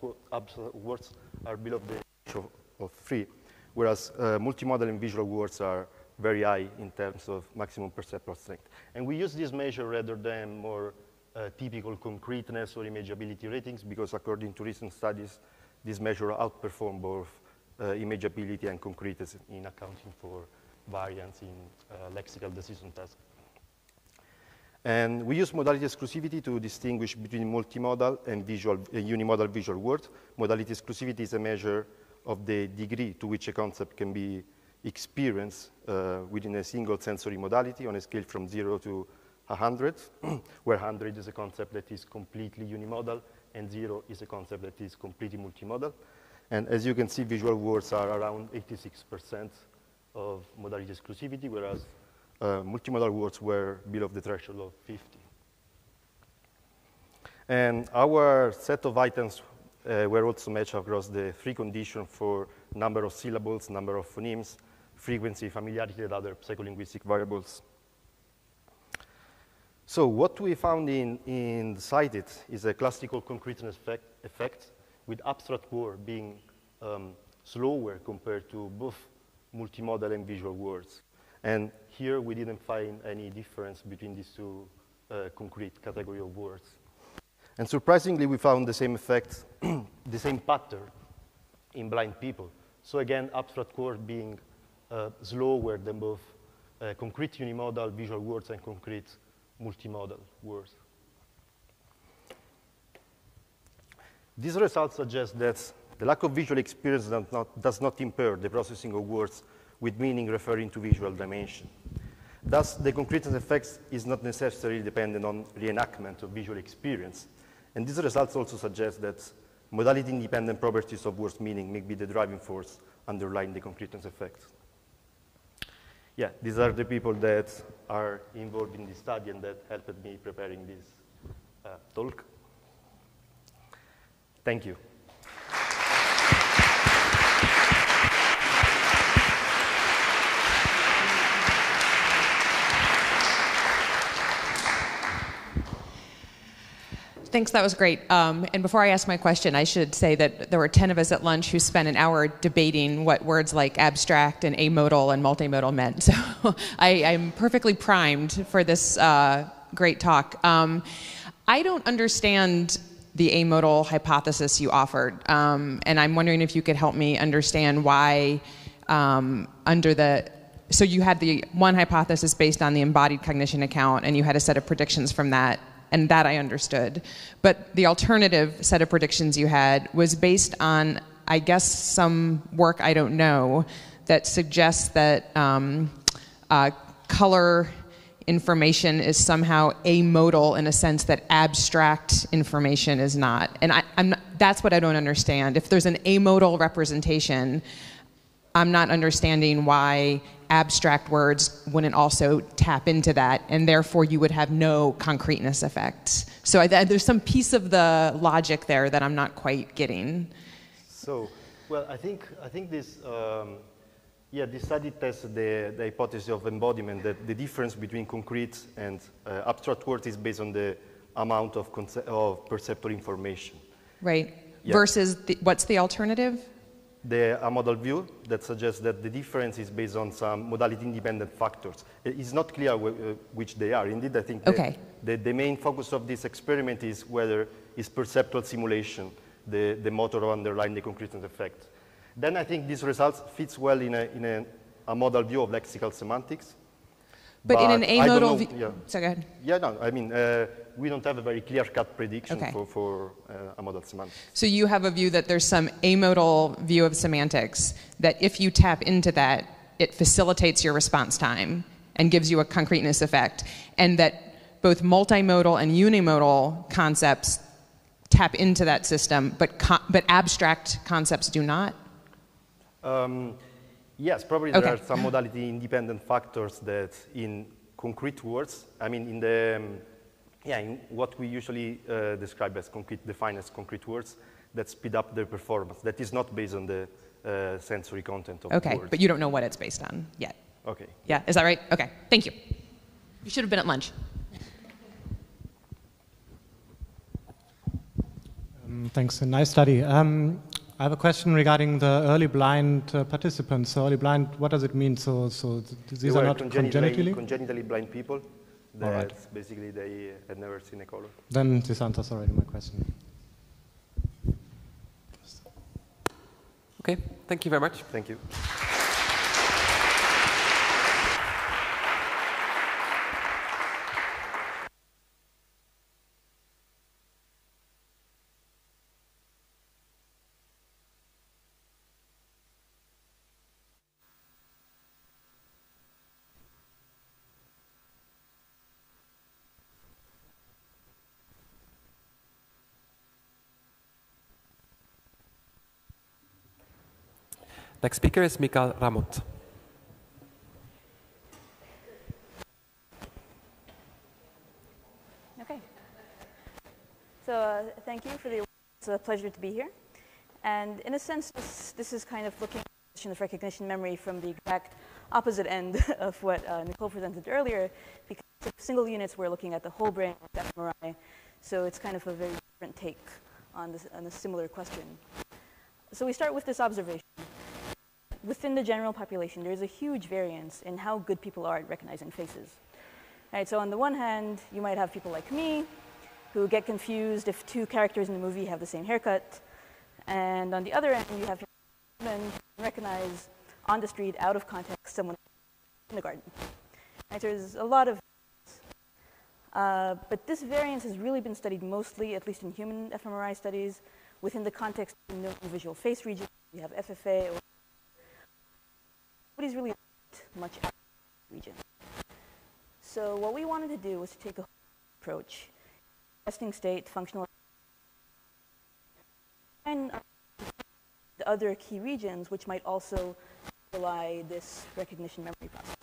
words are below the age of, of three, whereas uh, multimodal and visual words are very high in terms of maximum perceptual strength. And we use this measure rather than more uh, typical concreteness or imageability ratings because according to recent studies, this measure outperform both uh, imageability and concreteness in accounting for variance in uh, lexical decision tasks. And we use modality exclusivity to distinguish between multimodal and visual, uh, unimodal visual words. Modality exclusivity is a measure of the degree to which a concept can be experienced uh, within a single sensory modality on a scale from zero to 100, where 100 is a concept that is completely unimodal and zero is a concept that is completely multimodal. And as you can see, visual words are around 86% of modality exclusivity, whereas uh, multimodal words were below the threshold of 50. And our set of items uh, were also matched across the three conditions for number of syllables, number of phonemes, frequency, familiarity, and other psycholinguistic variables. So what we found in, in Sighted is a classical concreteness effect, effect with abstract word being um, slower compared to both multimodal and visual words. And here we didn't find any difference between these two uh, concrete category of words. And surprisingly, we found the same effect, the same pattern in blind people. So again, abstract word being uh, slower than both uh, concrete unimodal visual words and concrete multimodal words. These results suggest that the lack of visual experience does not, does not impair the processing of words with meaning referring to visual dimension. Thus, the concreteness effect is not necessarily dependent on reenactment of visual experience. And these results also suggest that modality-independent properties of words meaning may be the driving force underlying the concreteness effect. Yeah, these are the people that are involved in this study and that helped me preparing this uh, talk. Thank you. Thanks, that was great. Um, and before I ask my question, I should say that there were 10 of us at lunch who spent an hour debating what words like abstract and amodal and multimodal meant. So I, am perfectly primed for this uh, great talk. Um, I don't understand the amodal hypothesis you offered, um, and I'm wondering if you could help me understand why, um, under the so you had the one hypothesis based on the embodied cognition account, and you had a set of predictions from that and that I understood. But the alternative set of predictions you had was based on, I guess, some work I don't know that suggests that um, uh, color information is somehow amodal in a sense that abstract information is not. And I, am that's what I don't understand. If there's an amodal representation, I'm not understanding why abstract words wouldn't also tap into that, and therefore you would have no concreteness effect. So I, there's some piece of the logic there that I'm not quite getting. So, well, I think I think this. Um, yeah, this study tests the, the hypothesis of embodiment that the difference between concrete and uh, abstract words is based on the amount of, of perceptual information. Right. Yeah. Versus the, what's the alternative? The amodal view that suggests that the difference is based on some modality-independent factors. It's not clear uh, which they are. Indeed, I think okay. the, the, the, main focus of this experiment is whether is perceptual simulation the, the motor underlying the concreteness effect. Then I think this result fits well in a, in a, amodal view of lexical semantics. But, but in an amodal view, yeah. so go ahead. Yeah, no, I mean, uh, we don't have a very clear-cut prediction okay. for, for uh, amodal semantics. So you have a view that there's some amodal view of semantics that if you tap into that, it facilitates your response time and gives you a concreteness effect, and that both multimodal and unimodal concepts tap into that system, but, but abstract concepts do not? Um, yes, probably there are some modality-independent factors that in concrete words, I mean, in the um, yeah, in what we usually uh, describe as concrete, define as concrete words that speed up their performance. That is not based on the uh, sensory content of okay, words. but you don't know what it's based on yet. Okay. Yeah, is that right? Okay, thank you. You should have been at lunch. Um, thanks, a nice study. Um, I have a question regarding the early blind uh, participants. So early blind, what does it mean? So, so these are not congenitally, congenitally? congenitally blind people that right. basically they had never seen a color. Then this answers already my question. Okay, thank you very much. Thank you. Next speaker is Michal Ramot. Okay. So uh, thank you for the It's a pleasure to be here. And in a sense, this, this is kind of looking at the question of recognition memory from the exact opposite end of what uh, Nicole presented earlier, because single units we're looking at the whole brain fMRI, so it's kind of a very different take on, this, on a similar question. So we start with this observation within the general population, there's a huge variance in how good people are at recognizing faces. Right, so on the one hand, you might have people like me who get confused if two characters in the movie have the same haircut. And on the other end, you have women who recognize on the street, out of context, someone in the garden. Right, there's a lot of uh, but this variance has really been studied mostly, at least in human fMRI studies, within the context of the visual face region. We have FFA or nobody's really much out region. So what we wanted to do was to take a approach, testing state, functional, and uh, the other key regions which might also underlie this recognition memory process.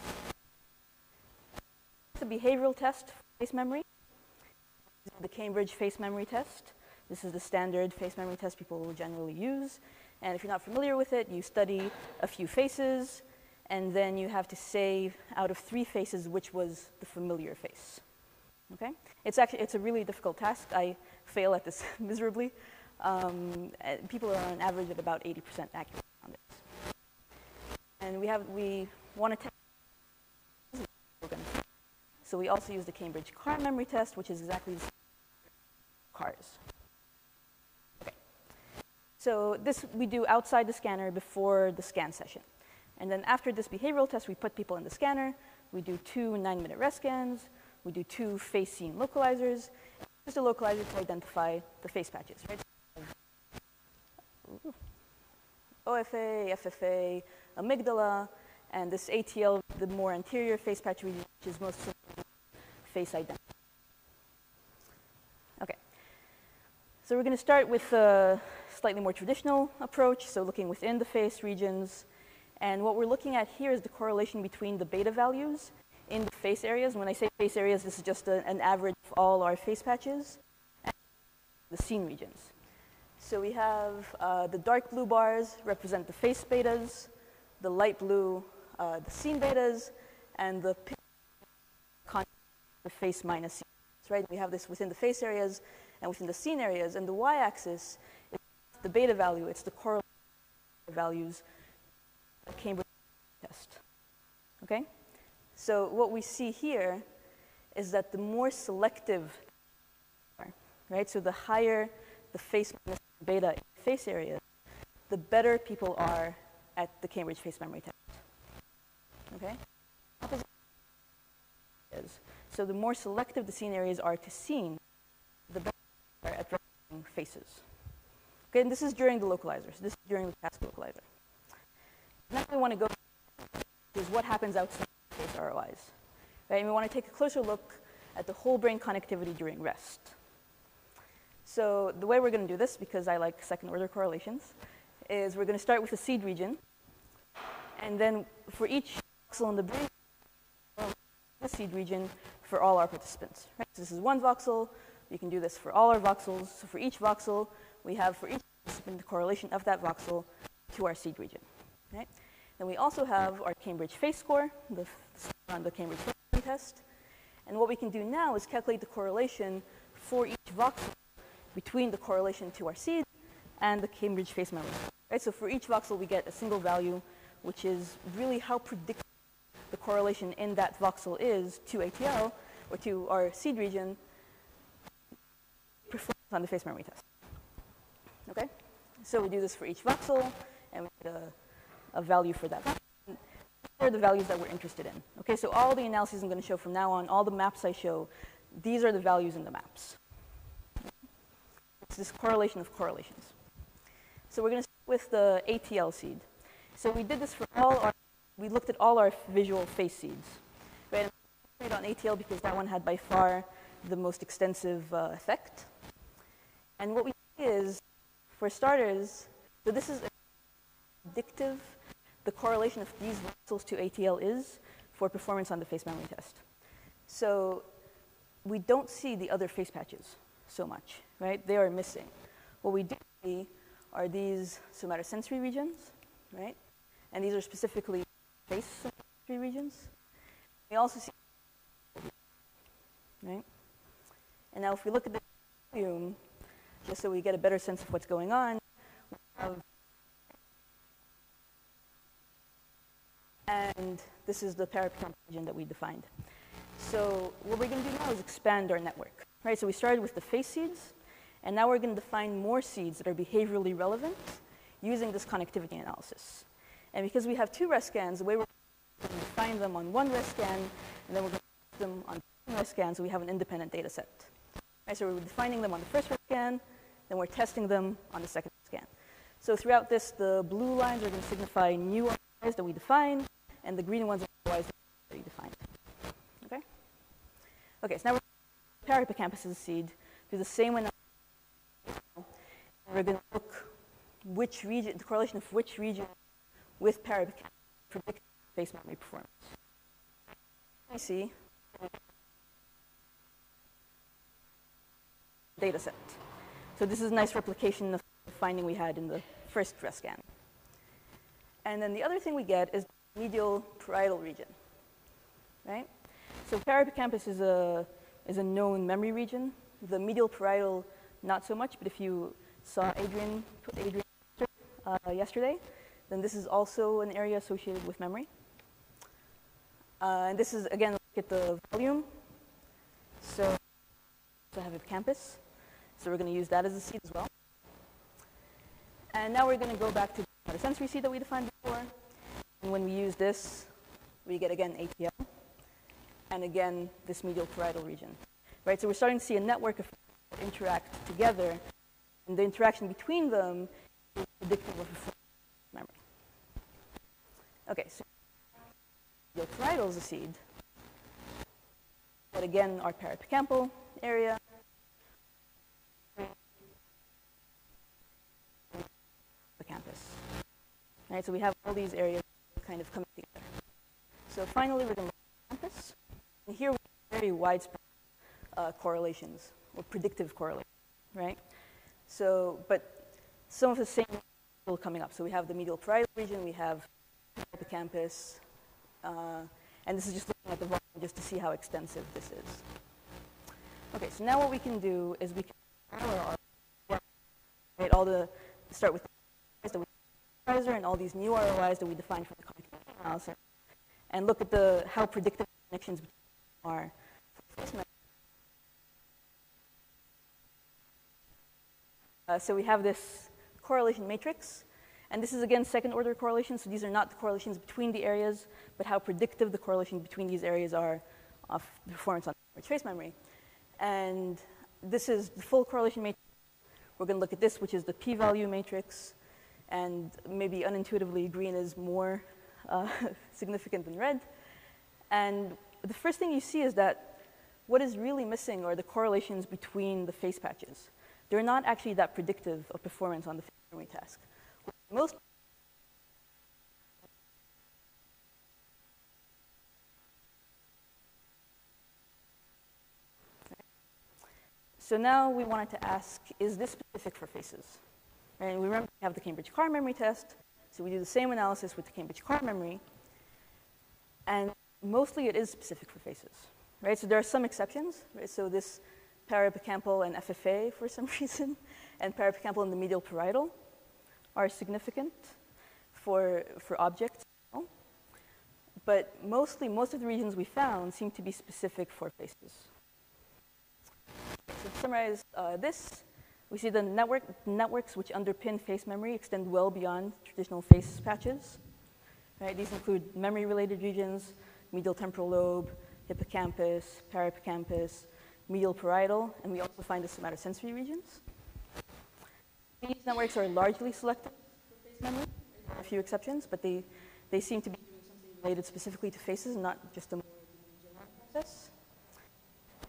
It's a behavioral test face memory. The Cambridge face memory test. This is the standard face memory test people generally use. And if you're not familiar with it, you study a few faces, and then you have to say out of three faces which was the familiar face. Okay? It's actually it's a really difficult task. I fail at this miserably. Um, people are on average at about 80% accurate on this. And we have we want to test. So we also use the Cambridge car memory test, which is exactly the same cars. Okay. So this we do outside the scanner before the scan session. And then after this behavioral test, we put people in the scanner. We do two nine-minute rest scans. We do two face scene localizers. Just a localizer to identify the face patches, right? OFA, FFA, amygdala, and this ATL, the more anterior face patch region, which is most face identity. Okay. So we're going to start with a slightly more traditional approach, so looking within the face regions. And what we're looking at here is the correlation between the beta values in the face areas. When I say face areas, this is just a, an average of all our face patches and the scene regions. So we have uh, the dark blue bars represent the face betas, the light blue, uh, the scene betas, and the the face minus scene. Right? We have this within the face areas and within the scene areas, and the y-axis is the beta value. It's the correlation values Cambridge test. Okay? So what we see here is that the more selective, right? So the higher the face beta face area, the better people are at the Cambridge face memory test. Okay? So the more selective the scene areas are to scene, the better are at faces. Okay, and this is during the localizer. So this is during the task localizer. Now we want to go is what happens outside face ROIs. Right? And we want to take a closer look at the whole brain connectivity during rest. So the way we're going to do this, because I like second order correlations, is we're going to start with the seed region. And then for each voxel in the brain, the seed region for all our participants. Right? So this is one voxel. You can do this for all our voxels. So for each voxel, we have for each participant the correlation of that voxel to our seed region. Right? Then we also have our Cambridge face score, the, on the Cambridge face memory test. And what we can do now is calculate the correlation for each voxel between the correlation to our seed and the Cambridge face memory. Right? So for each voxel, we get a single value, which is really how predictable the correlation in that voxel is to ATL or to our seed region performance on the face memory test. Okay? So we do this for each voxel, and we get a a value for that. These are the values that we're interested in. Okay, so all the analyses I'm going to show from now on, all the maps I show, these are the values in the maps. It's this correlation of correlations. So we're going to start with the ATL seed. So we did this for all our, we looked at all our visual face seeds. Right? I'm on ATL because that one had by far the most extensive uh, effect. And what we see is, for starters, so this is predictive the correlation of these voxels to ATL is for performance on the face memory test. So we don't see the other face patches so much, right? They are missing. What we do see are these somatosensory regions, right? And these are specifically face sensory regions. We also see, right? And now if we look at the volume, just so we get a better sense of what's going on, we have and this is the parahippocampal region that we defined. So what we're going to do now is expand our network. Right? So we started with the face seeds, and now we're going to define more seeds that are behaviorally relevant using this connectivity analysis. And because we have two REST scans, the way we're going to define them on one REST scan, and then we're going to test them on two REST scans, so we have an independent data set. Right? So we're defining them on the first REST scan, then we're testing them on the second scan. So throughout this, the blue lines are going to signify new ROIs that we define, and the green ones are otherwise defined. Okay? Okay, so now we're parahippocampus seed. Do the same one. We're going to look which region, the correlation of which region with parahippocampus predict face memory performance. I see data set. So this is a nice replication of the finding we had in the first REST scan. And then the other thing we get is medial parietal region, right? So parahippocampus is a, is a known memory region. The medial parietal, not so much, but if you saw Adrian, Adrian uh, yesterday, then this is also an area associated with memory. Uh, and this is, again, look at the volume. So, so I have hippocampus. So we're going to use that as a seed as well. And now we're going to go back to the sensory seed that we defined before. And when we use this, we get again ATL, and again this medial parietal region. Right? So we're starting to see a network of interact together, and the interaction between them is predictive of memory. Okay, so the parietal is a seed. But again, our parahippocampal area. The campus. Right, so we have all these areas kind of coming together. So finally, we're going to look at campus. And here we have very widespread uh, correlations, or predictive correlations, right? So, but some of the same coming up. So we have the medial parietal region, we have the campus, uh, and this is just looking at the volume just to see how extensive this is. Okay, so now what we can do is we can our, right, all the start with and all these new ROIs that we defined from the cognitive analysis, and look at the how predictive connections are. Uh, so we have this correlation matrix. And this is again second order correlations, so these are not the correlations between the areas, but how predictive the correlation between these areas are of performance on trace memory. And this is the full correlation matrix. We're going to look at this, which is the p-value matrix, and maybe unintuitively green is more uh, significant than red. And the first thing you see is that what is really missing are the correlations between the face patches. They're not actually that predictive of performance on the face memory task. Most So now we wanted to ask, is this specific for faces? And we remember we have the Cambridge car memory test, so we do the same analysis with the Cambridge car memory, and mostly it is specific for faces, right? So there are some exceptions, right? So this parahippocampal and FFA for some reason, and parahippocampal and the medial parietal, are significant for, for objects. But mostly, most of the regions we found seem to be specific for faces. So to summarize uh, this, we see the network, networks which underpin face memory extend well beyond traditional face patches. Right? These include memory-related regions, medial temporal lobe, hippocampus, parahippocampus, medial parietal, and we also find the somatosensory regions. These networks are largely selective for face memory, a few exceptions, but they, they seem to be related specifically to faces, not just a more general process.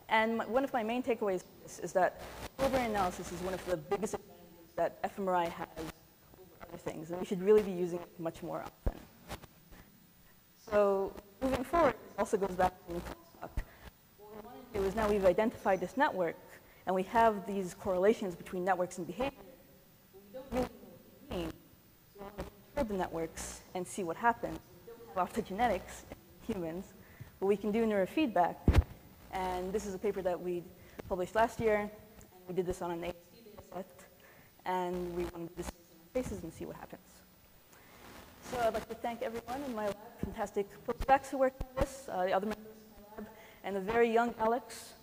And my, one of my main takeaways is that brain analysis is one of the biggest advantages that fMRI has over other things, and we should really be using it much more often. So moving forward, this also goes back to the talk. What we want to do is now we've identified this network, and we have these correlations between networks and behavior We don't really know what they mean. So we perturb the networks and see what happens. We don't have the genetics in humans, but we can do neurofeedback. And this is a paper that we published last year. We did this on an ASD data set. And we want to do this and see what happens. So I'd like to thank everyone in my lab, fantastic postdocs who worked on this, uh, the other members of my lab, and the very young Alex,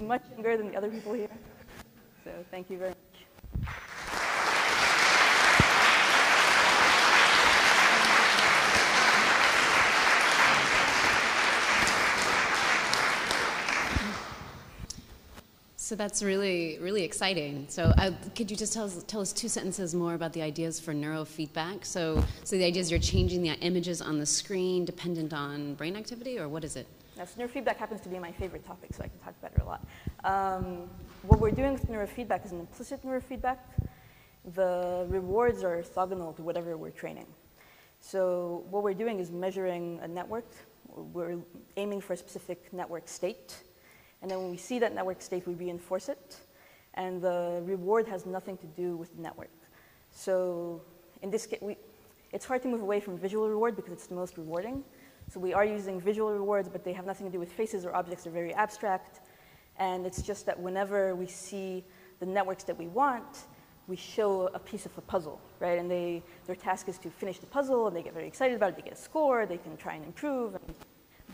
much younger than the other people here. So thank you very much. So that's really, really exciting. So uh, could you just tell us, tell us two sentences more about the ideas for neurofeedback? So, so the idea is you're changing the images on the screen dependent on brain activity, or what is it? Yes, neurofeedback happens to be my favorite topic, so I can talk about it a lot. Um, what we're doing with neurofeedback is an implicit neurofeedback. The rewards are orthogonal to whatever we're training. So what we're doing is measuring a network. We're aiming for a specific network state and then when we see that network state, we reinforce it. And the reward has nothing to do with the network. So in this case, we, it's hard to move away from visual reward because it's the most rewarding. So we are using visual rewards, but they have nothing to do with faces or objects. They're very abstract. And it's just that whenever we see the networks that we want, we show a piece of a puzzle, right? And they, their task is to finish the puzzle, and they get very excited about it. They get a score. They can try and improve. And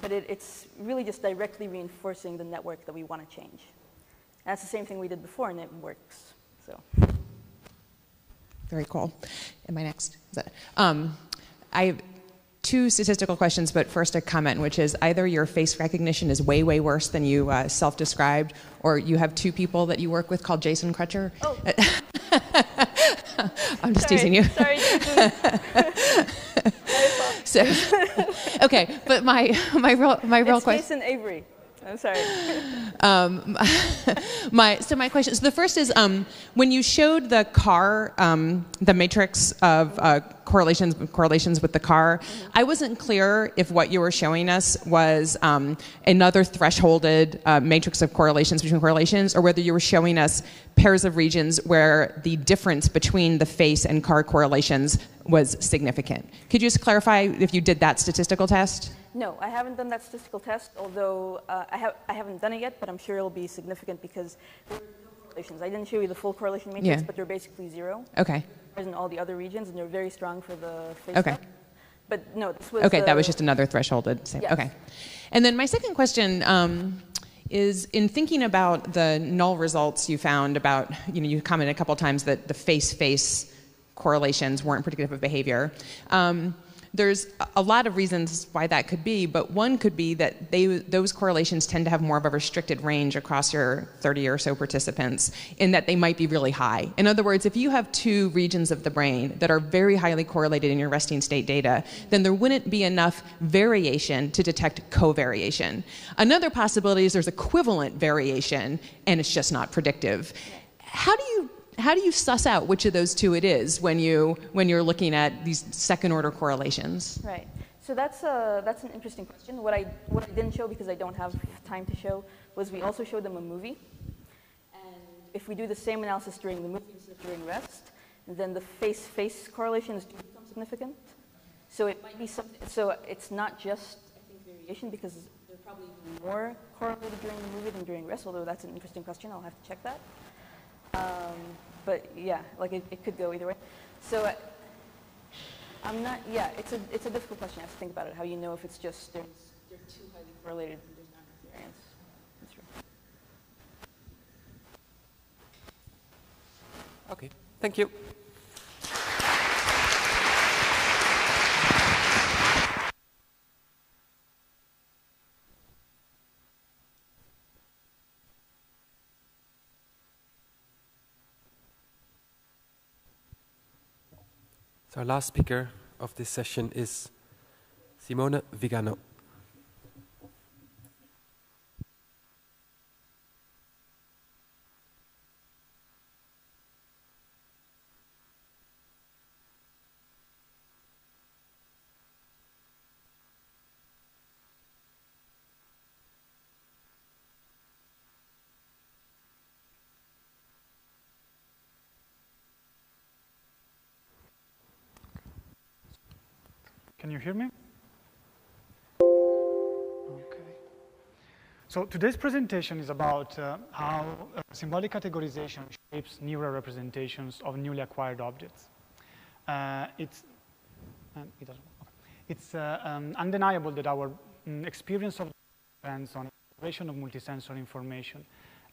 but it, it's really just directly reinforcing the network that we want to change. And that's the same thing we did before, and it works. So. Very cool. Am I next? Um, I have two statistical questions, but first a comment, which is either your face recognition is way, way worse than you uh, self-described, or you have two people that you work with called Jason Crutcher. Oh. I'm just Sorry. teasing you. Sorry, so, okay, but my my real my real it's question. Jason Avery. I'm sorry. Um, my so my question. So the first is um, when you showed the car, um, the matrix of uh, correlations correlations with the car. I wasn't clear if what you were showing us was um, another thresholded uh, matrix of correlations between correlations, or whether you were showing us pairs of regions where the difference between the face and car correlations was significant. Could you just clarify if you did that statistical test? No, I haven't done that statistical test, although uh, I, have, I haven't done it yet, but I'm sure it'll be significant because there are no correlations. I didn't show you the full correlation matrix, Yeah. but they're basically zero. Okay. In all the other regions, and they're very strong for the face Okay. But no, this was Okay, that was just another thresholded. Same. Yes. Okay. And then my second question um, is in thinking about the null results you found about, you know, you commented a couple times that the face-face correlations weren't predictive of behavior. Um, there's a- lot of reasons why that could be, but one could be that they, those correlations tend to have more of a restricted range across your 30 or so participants, in that they might be really high. In other words, if you have two regions of the brain that are very highly correlated in your resting state data, then there wouldn't be enough variation to detect covariation. Another possibility is there's equivalent variation and it's just not predictive. How do you how do you suss out which of those two it is when you when you're looking at these second order correlations? Right. So that's, a, that's an interesting question. What I, what I didn't show because I don't have time to show was we also showed them a movie. And if we do the same analysis during the movie of during rest, then the face-face correlations do become significant. So it might be something, so it's not just, I think, variation because they're probably more correlated during the movie than during rest, although that's an interesting question. I'll have to check that. Um, but yeah, like it, it could go either way. So uh, I'm not, yeah, it's a, it's a difficult question. I have to think about it, how you know if it's just there's, they're too highly correlated and there's not variance. Okay, thank you. So our last speaker of this session is Simona Vigano. Can you hear me? Okay. So today's presentation is about uh, how uh, symbolic categorization shapes neural representations of newly acquired objects. Uh, it's um, it. It's uh, um, undeniable that our mm, experience of depends on integration of multisensory information.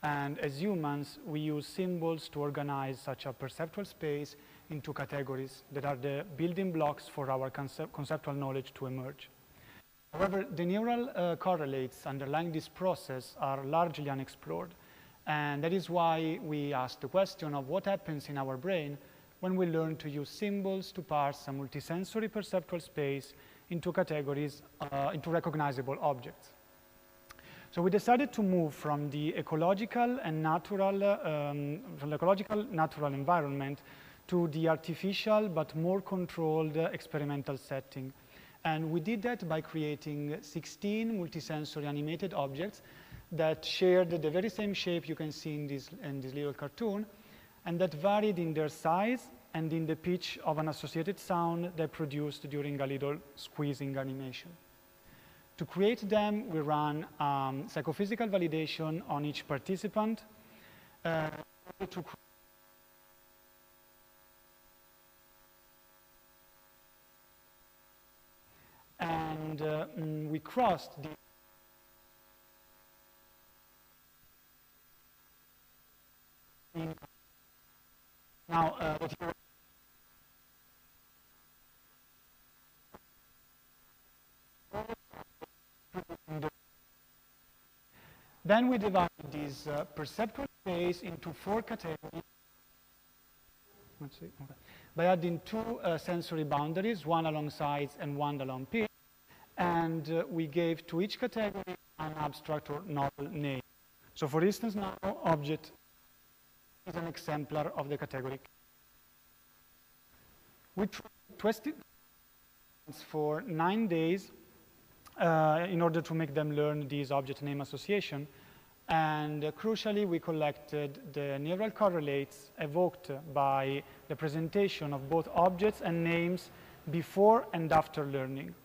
And as humans, we use symbols to organize such a perceptual space into categories that are the building blocks for our concept conceptual knowledge to emerge. However, the neural uh, correlates underlying this process are largely unexplored. And that is why we ask the question of what happens in our brain when we learn to use symbols to parse a multisensory perceptual space into categories, uh, into recognizable objects. So we decided to move from the ecological and natural, um, from the ecological natural environment to the artificial but more controlled uh, experimental setting. And we did that by creating 16 multisensory animated objects that shared the very same shape you can see in this, in this little cartoon, and that varied in their size and in the pitch of an associated sound they produced during a little squeezing animation. To create them, we ran um, psychophysical validation on each participant uh, to and uh, mm, we crossed the now uh, what you Then we divide this uh, perceptual space into four categories. Okay. by adding two uh, sensory boundaries, one along sides and one along pitch, and uh, we gave to each category an abstract or novel name. So for instance, now object is an exemplar of the category. We twisted for nine days uh, in order to make them learn these object name association. And uh, crucially, we collected the neural correlates evoked by the presentation of both objects and names before and after learning.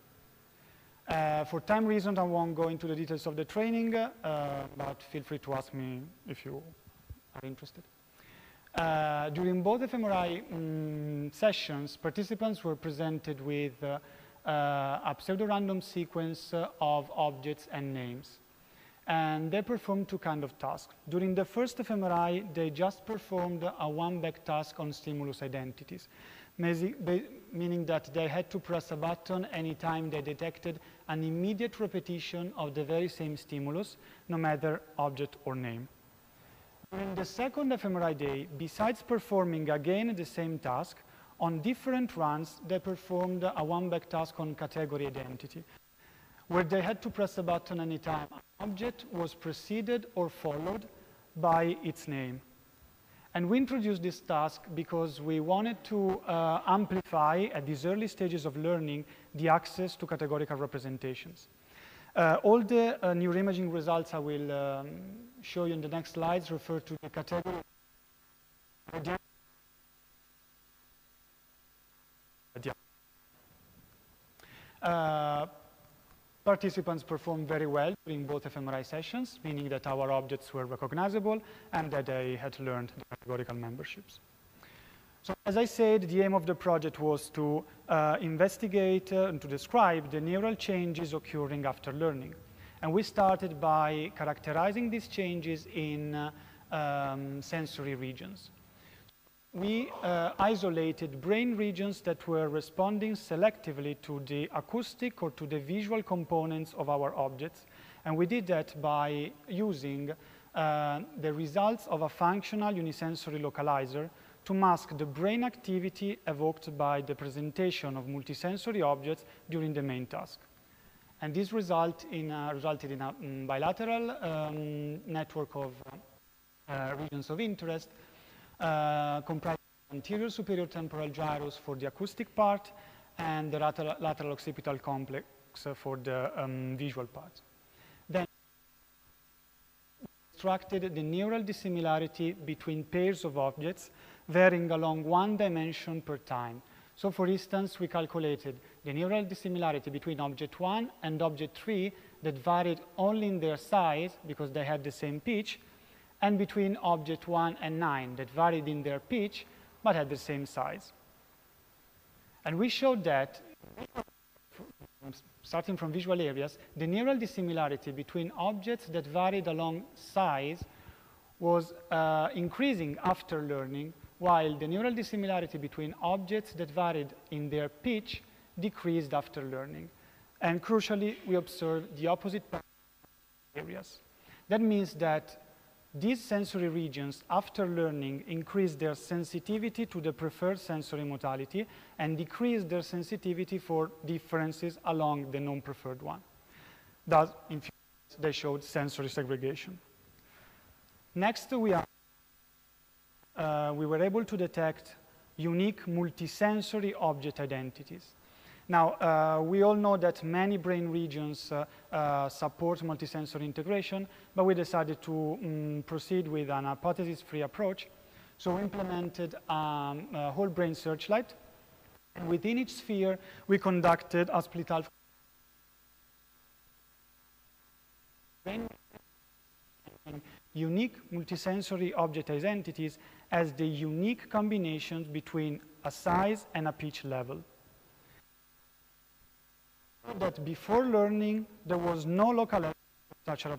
Uh, for time reasons, I won't go into the details of the training, uh, but feel free to ask me if you are interested. Uh, during both fMRI um, sessions, participants were presented with uh, uh, a pseudo-random sequence of objects and names. And they performed two kind of tasks. During the first fMRI, they just performed a one-back task on stimulus identities, meaning that they had to press a button anytime they detected an immediate repetition of the very same stimulus, no matter object or name. During the second fMRI day, besides performing again the same task, on different runs, they performed a one-back task on category identity, where they had to press a button anytime an object was preceded or followed by its name. And we introduced this task because we wanted to uh, amplify, at these early stages of learning, the access to categorical representations. Uh, all the uh, neuroimaging results I will um, show you in the next slides refer to the category Uh, participants performed very well during both fMRI sessions, meaning that our objects were recognizable and that they had learned the categorical memberships. So as I said, the aim of the project was to uh, investigate uh, and to describe the neural changes occurring after learning. And we started by characterizing these changes in uh, um, sensory regions we uh, isolated brain regions that were responding selectively to the acoustic or to the visual components of our objects. And we did that by using uh, the results of a functional unisensory localizer to mask the brain activity evoked by the presentation of multisensory objects during the main task. And this result in a, resulted in a um, bilateral um, network of uh, regions of interest uh, comprising anterior superior temporal gyrus for the acoustic part and the lateral, lateral occipital complex for the um, visual part. Then we extracted the neural dissimilarity between pairs of objects varying along one dimension per time. So for instance, we calculated the neural dissimilarity between object 1 and object 3 that varied only in their size because they had the same pitch, and between object 1 and 9 that varied in their pitch but had the same size. And we showed that, starting from visual areas, the neural dissimilarity between objects that varied along size was uh, increasing after learning, while the neural dissimilarity between objects that varied in their pitch decreased after learning. And crucially, we observed the opposite areas. That means that these sensory regions, after learning, increase their sensitivity to the preferred sensory modality and decrease their sensitivity for differences along the non-preferred one. Thus, in they showed sensory segregation. Next, we, are, uh, we were able to detect unique multisensory object identities. Now, uh, we all know that many brain regions uh, uh, support multisensory integration, but we decided to um, proceed with an hypothesis-free approach. So we implemented um, a whole brain searchlight. And within each sphere, we conducted a split alpha unique multisensory object identities as the unique combinations between a size and a pitch level that before learning, there was no local such a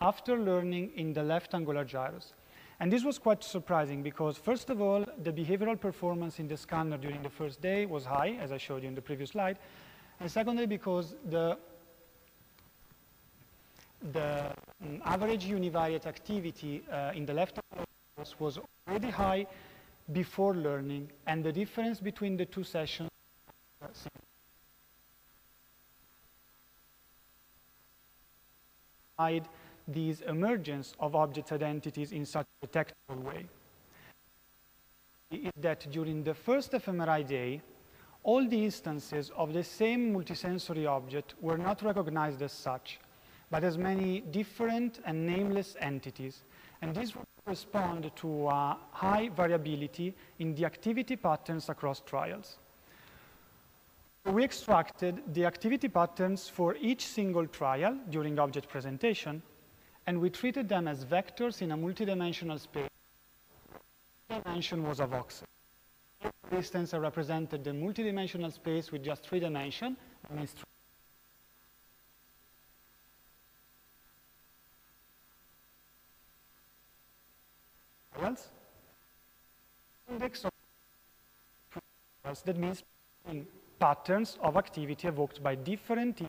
after learning in the left angular gyrus. And this was quite surprising because, first of all, the behavioral performance in the scanner during the first day was high, as I showed you in the previous slide. And secondly, because the, the um, average univariate activity uh, in the left was Gyros was already high before learning, and the difference between the two sessions hide these emergence of object identities in such a detectable way is that during the first fMRI day, all the instances of the same multisensory object were not recognized as such, but as many different and nameless entities. And this correspond to a high variability in the activity patterns across trials. We extracted the activity patterns for each single trial during object presentation, and we treated them as vectors in a multidimensional space. Dimension was a voxel. I represented the multidimensional space with just three dimensions. Index of that means patterns of activity evoked by different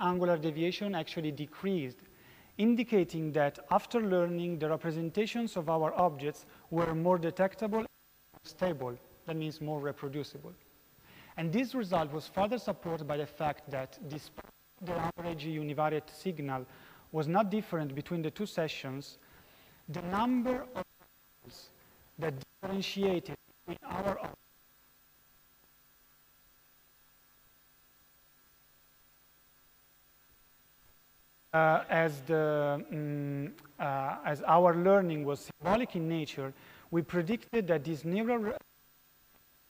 angular deviation actually decreased, indicating that after learning, the representations of our objects were more detectable and stable. That means more reproducible. And this result was further supported by the fact that despite the average univariate signal was not different between the two sessions, the number of that differentiated between our uh, as, the, um, uh, as our learning was symbolic in nature, we predicted that these neural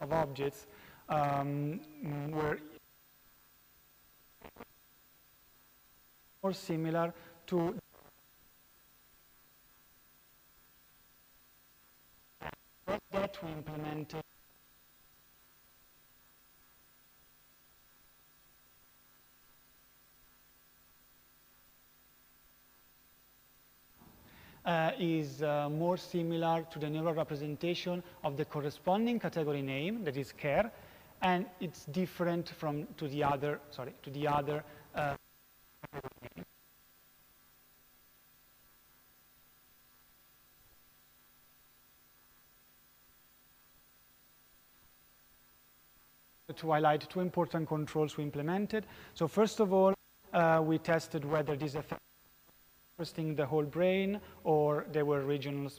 of objects um, were more similar to that we implemented uh, is uh, more similar to the neural representation of the corresponding category name, that is care, and it's different from to the other, sorry, to the other uh, to highlight two important controls we implemented. So first of all, uh, we tested whether these effects interesting the whole brain or they were regional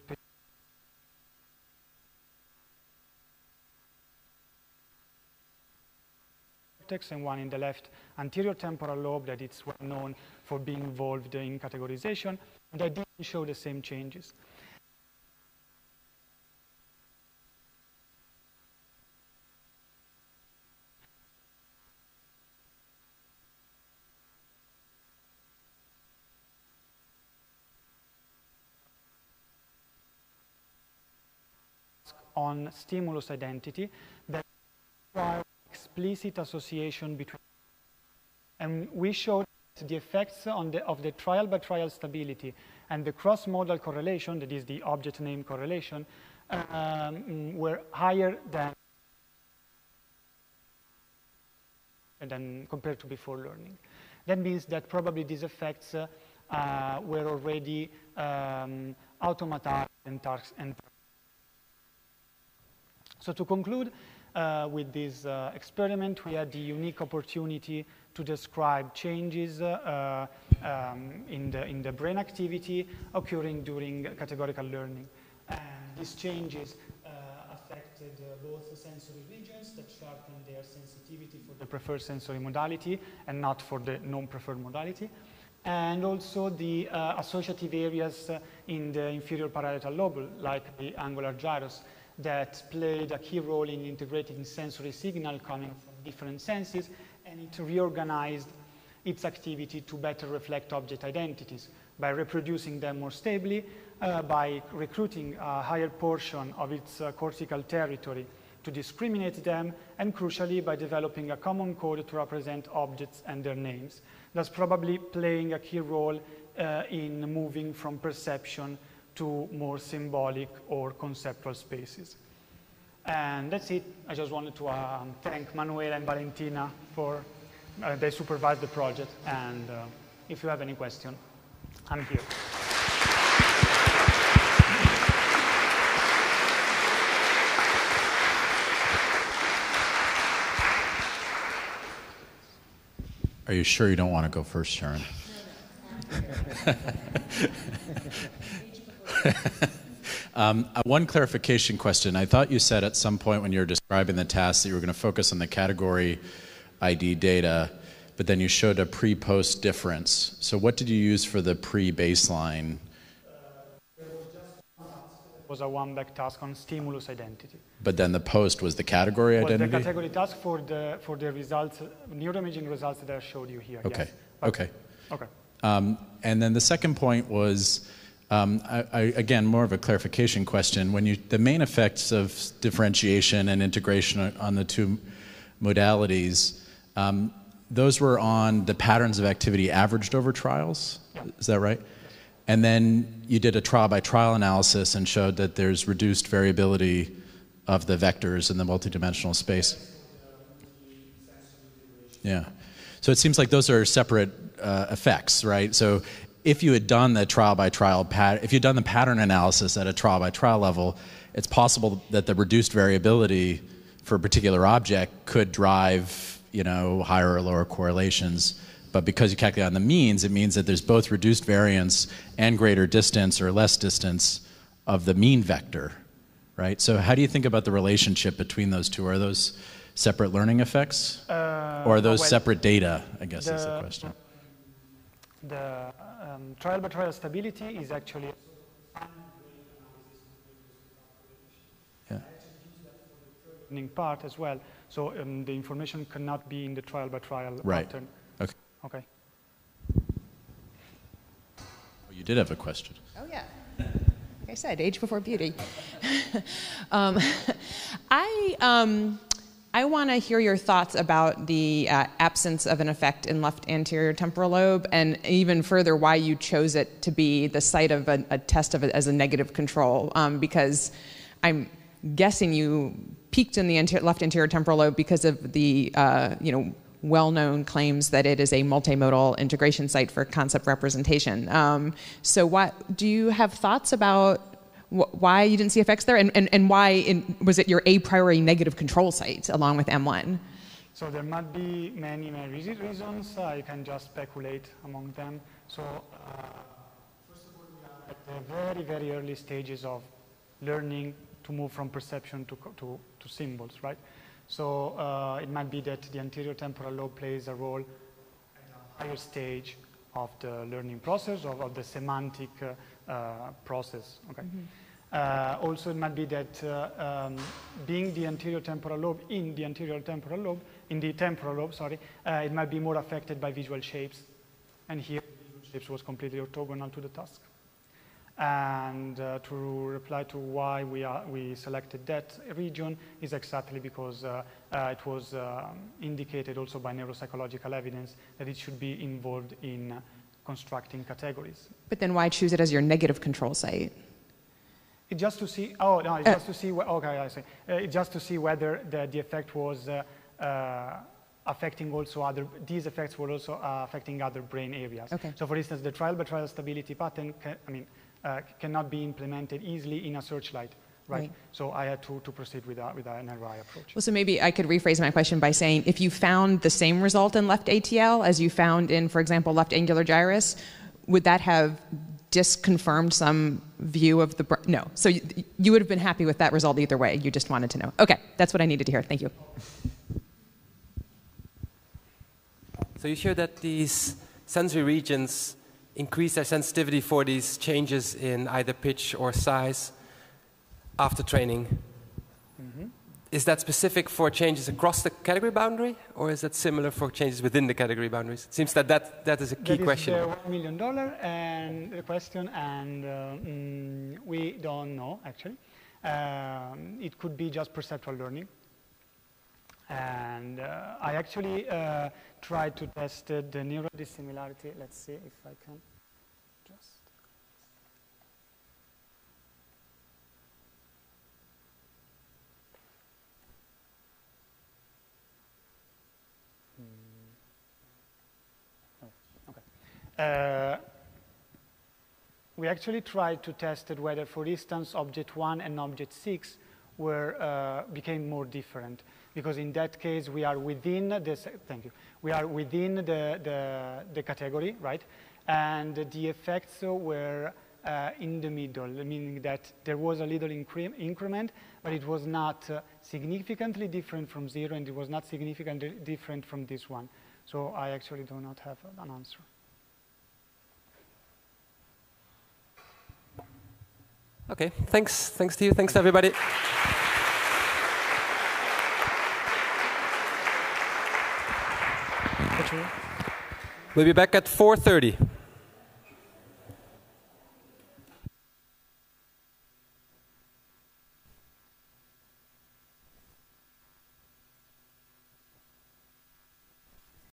and one in the left anterior temporal lobe that it's well known for being involved in categorization. That didn't show the same changes. On stimulus identity that require explicit association between and we showed the effects on the, of the trial by trial stability and the cross-modal correlation, that is the object name correlation, um, were higher than, than compared to before learning. That means that probably these effects uh, were already um, automatized and, and so to conclude uh, with this uh, experiment, we had the unique opportunity to describe changes uh, um, in, the, in the brain activity occurring during categorical learning. And these changes uh, affected uh, both the sensory regions that sharpened their sensitivity for the preferred sensory modality and not for the non-preferred modality and also the uh, associative areas uh, in the inferior parietal lobe, like the angular gyrus, that played a key role in integrating sensory signal coming from different senses, and it reorganized its activity to better reflect object identities by reproducing them more stably, uh, by recruiting a higher portion of its uh, cortical territory to discriminate them, and crucially by developing a common code to represent objects and their names, thus probably playing a key role uh, in moving from perception to more symbolic or conceptual spaces. And that's it. I just wanted to um, thank Manuela and Valentina for uh, they supervise the project. And uh, if you have any question, I'm here. Are you sure you don't want to go first, Sharon? um, uh, one clarification question. I thought you said at some point when you were describing the task that you were going to focus on the category ID data, but then you showed a pre post difference. So, what did you use for the pre baseline? was a one-back task on stimulus identity. But then the post was the category was identity? the category task for the, for the results, neuroimaging results that I showed you here. Okay, yes. okay. Okay. Um, and then the second point was, um, I, I, again, more of a clarification question. When you, the main effects of differentiation and integration on the two modalities, um, those were on the patterns of activity averaged over trials. Is that right? And then you did a trial by trial analysis and showed that there's reduced variability of the vectors in the multidimensional space. Yeah. So it seems like those are separate uh, effects, right? So if you had done the trial by trial pat, if you'd done the pattern analysis at a trial by trial level, it's possible that the reduced variability for a particular object could drive, you know, higher or lower correlations. But because you calculate on the means, it means that there's both reduced variance and greater distance or less distance of the mean vector, right? So how do you think about the relationship between those two? Are those separate learning effects? Uh, or are those well, separate data, I guess the, is the question. The um, trial by trial stability is actually yeah. part as well. So um, the information cannot be in the trial by trial Right. pattern. Okay. Okay. Oh, you did have a question. Oh, yeah. Like I said, age before beauty. um, I, um, I want to hear your thoughts about the uh, absence of an effect in left anterior temporal lobe, and even further, why you chose it to be the site of a, a test of it as a negative control. Um, because I'm guessing you peaked in the left anterior temporal lobe because of the, uh, you know, well-known claims that it is a multimodal integration site for concept representation. Um, so, what do you have thoughts about wh- why you didn't see effects there, and, and, and why in, was it your a priori negative control site along with M1? So there might be many, many reas- reasons. I can just speculate among them. So uh, first of all, we are at the very, very early stages of learning to move from perception to, to, to symbols, right? So uh, it might be that the anterior temporal lobe plays a role at a higher stage of the learning process, of, of the semantic uh, uh, process, okay? Uh, also, it might be that uh, um, being the anterior temporal lobe in the anterior temporal lobe, in the temporal lobe, sorry, uh, it might be more affected by visual shapes. And here, visual shapes was completely orthogonal to the task. And uh, to reply to why we, are, we selected that region is exactly because uh, uh, it was um, indicated also by neuropsychological evidence that it should be involved in uh, constructing categories. But then why choose it as your negative control site? It's just to see. Oh no, it's Uh, just to see. Okay, I see. Uh, it's just to see whether the, the effect was uh, uh, affecting also other. These effects were also uh, affecting other brain areas. Okay. So, for instance, the trial by trial stability pattern. Can, I mean, uh, cannot be implemented easily in a searchlight, right? Right. So I had to, to proceed with a, with an ROI approach. Well, so maybe I could rephrase my question by saying if you found the same result in left ATL as you found in, for example, left angular gyrus, would that have disconfirmed some view of the brain? No. So you, you would have been happy with that result either way. You just wanted to know. Okay, that's what I needed to hear. Thank you. So you showed that these sensory regions increase their sensitivity for these changes in either pitch or size after training. Mhm. Is that specific for changes across the category boundary, or is that similar for changes within the category boundaries? It seems that that, that is a key That question. is the one million dollar and the question, and uh, mm, we don't know actually. Um, it could be just perceptual learning. And uh, I actually uh, tried to test the neural dissimilarity. Let's see if I can just. Hmm. Uh, we actually tried to test it whether, for instance, object 1 and object 6 were, uh, became more different. Because in that case, we are within this, thank you, we are within the, the, the category, right? And the effects were uh, in the middle, meaning that there was a little incre increment, but it was not uh, significantly different from zero, and it was not significantly different from this one. So I actually do not have an answer. Okay, thanks. Thanks to you. Thanks to everybody. We'll be back at 4.30.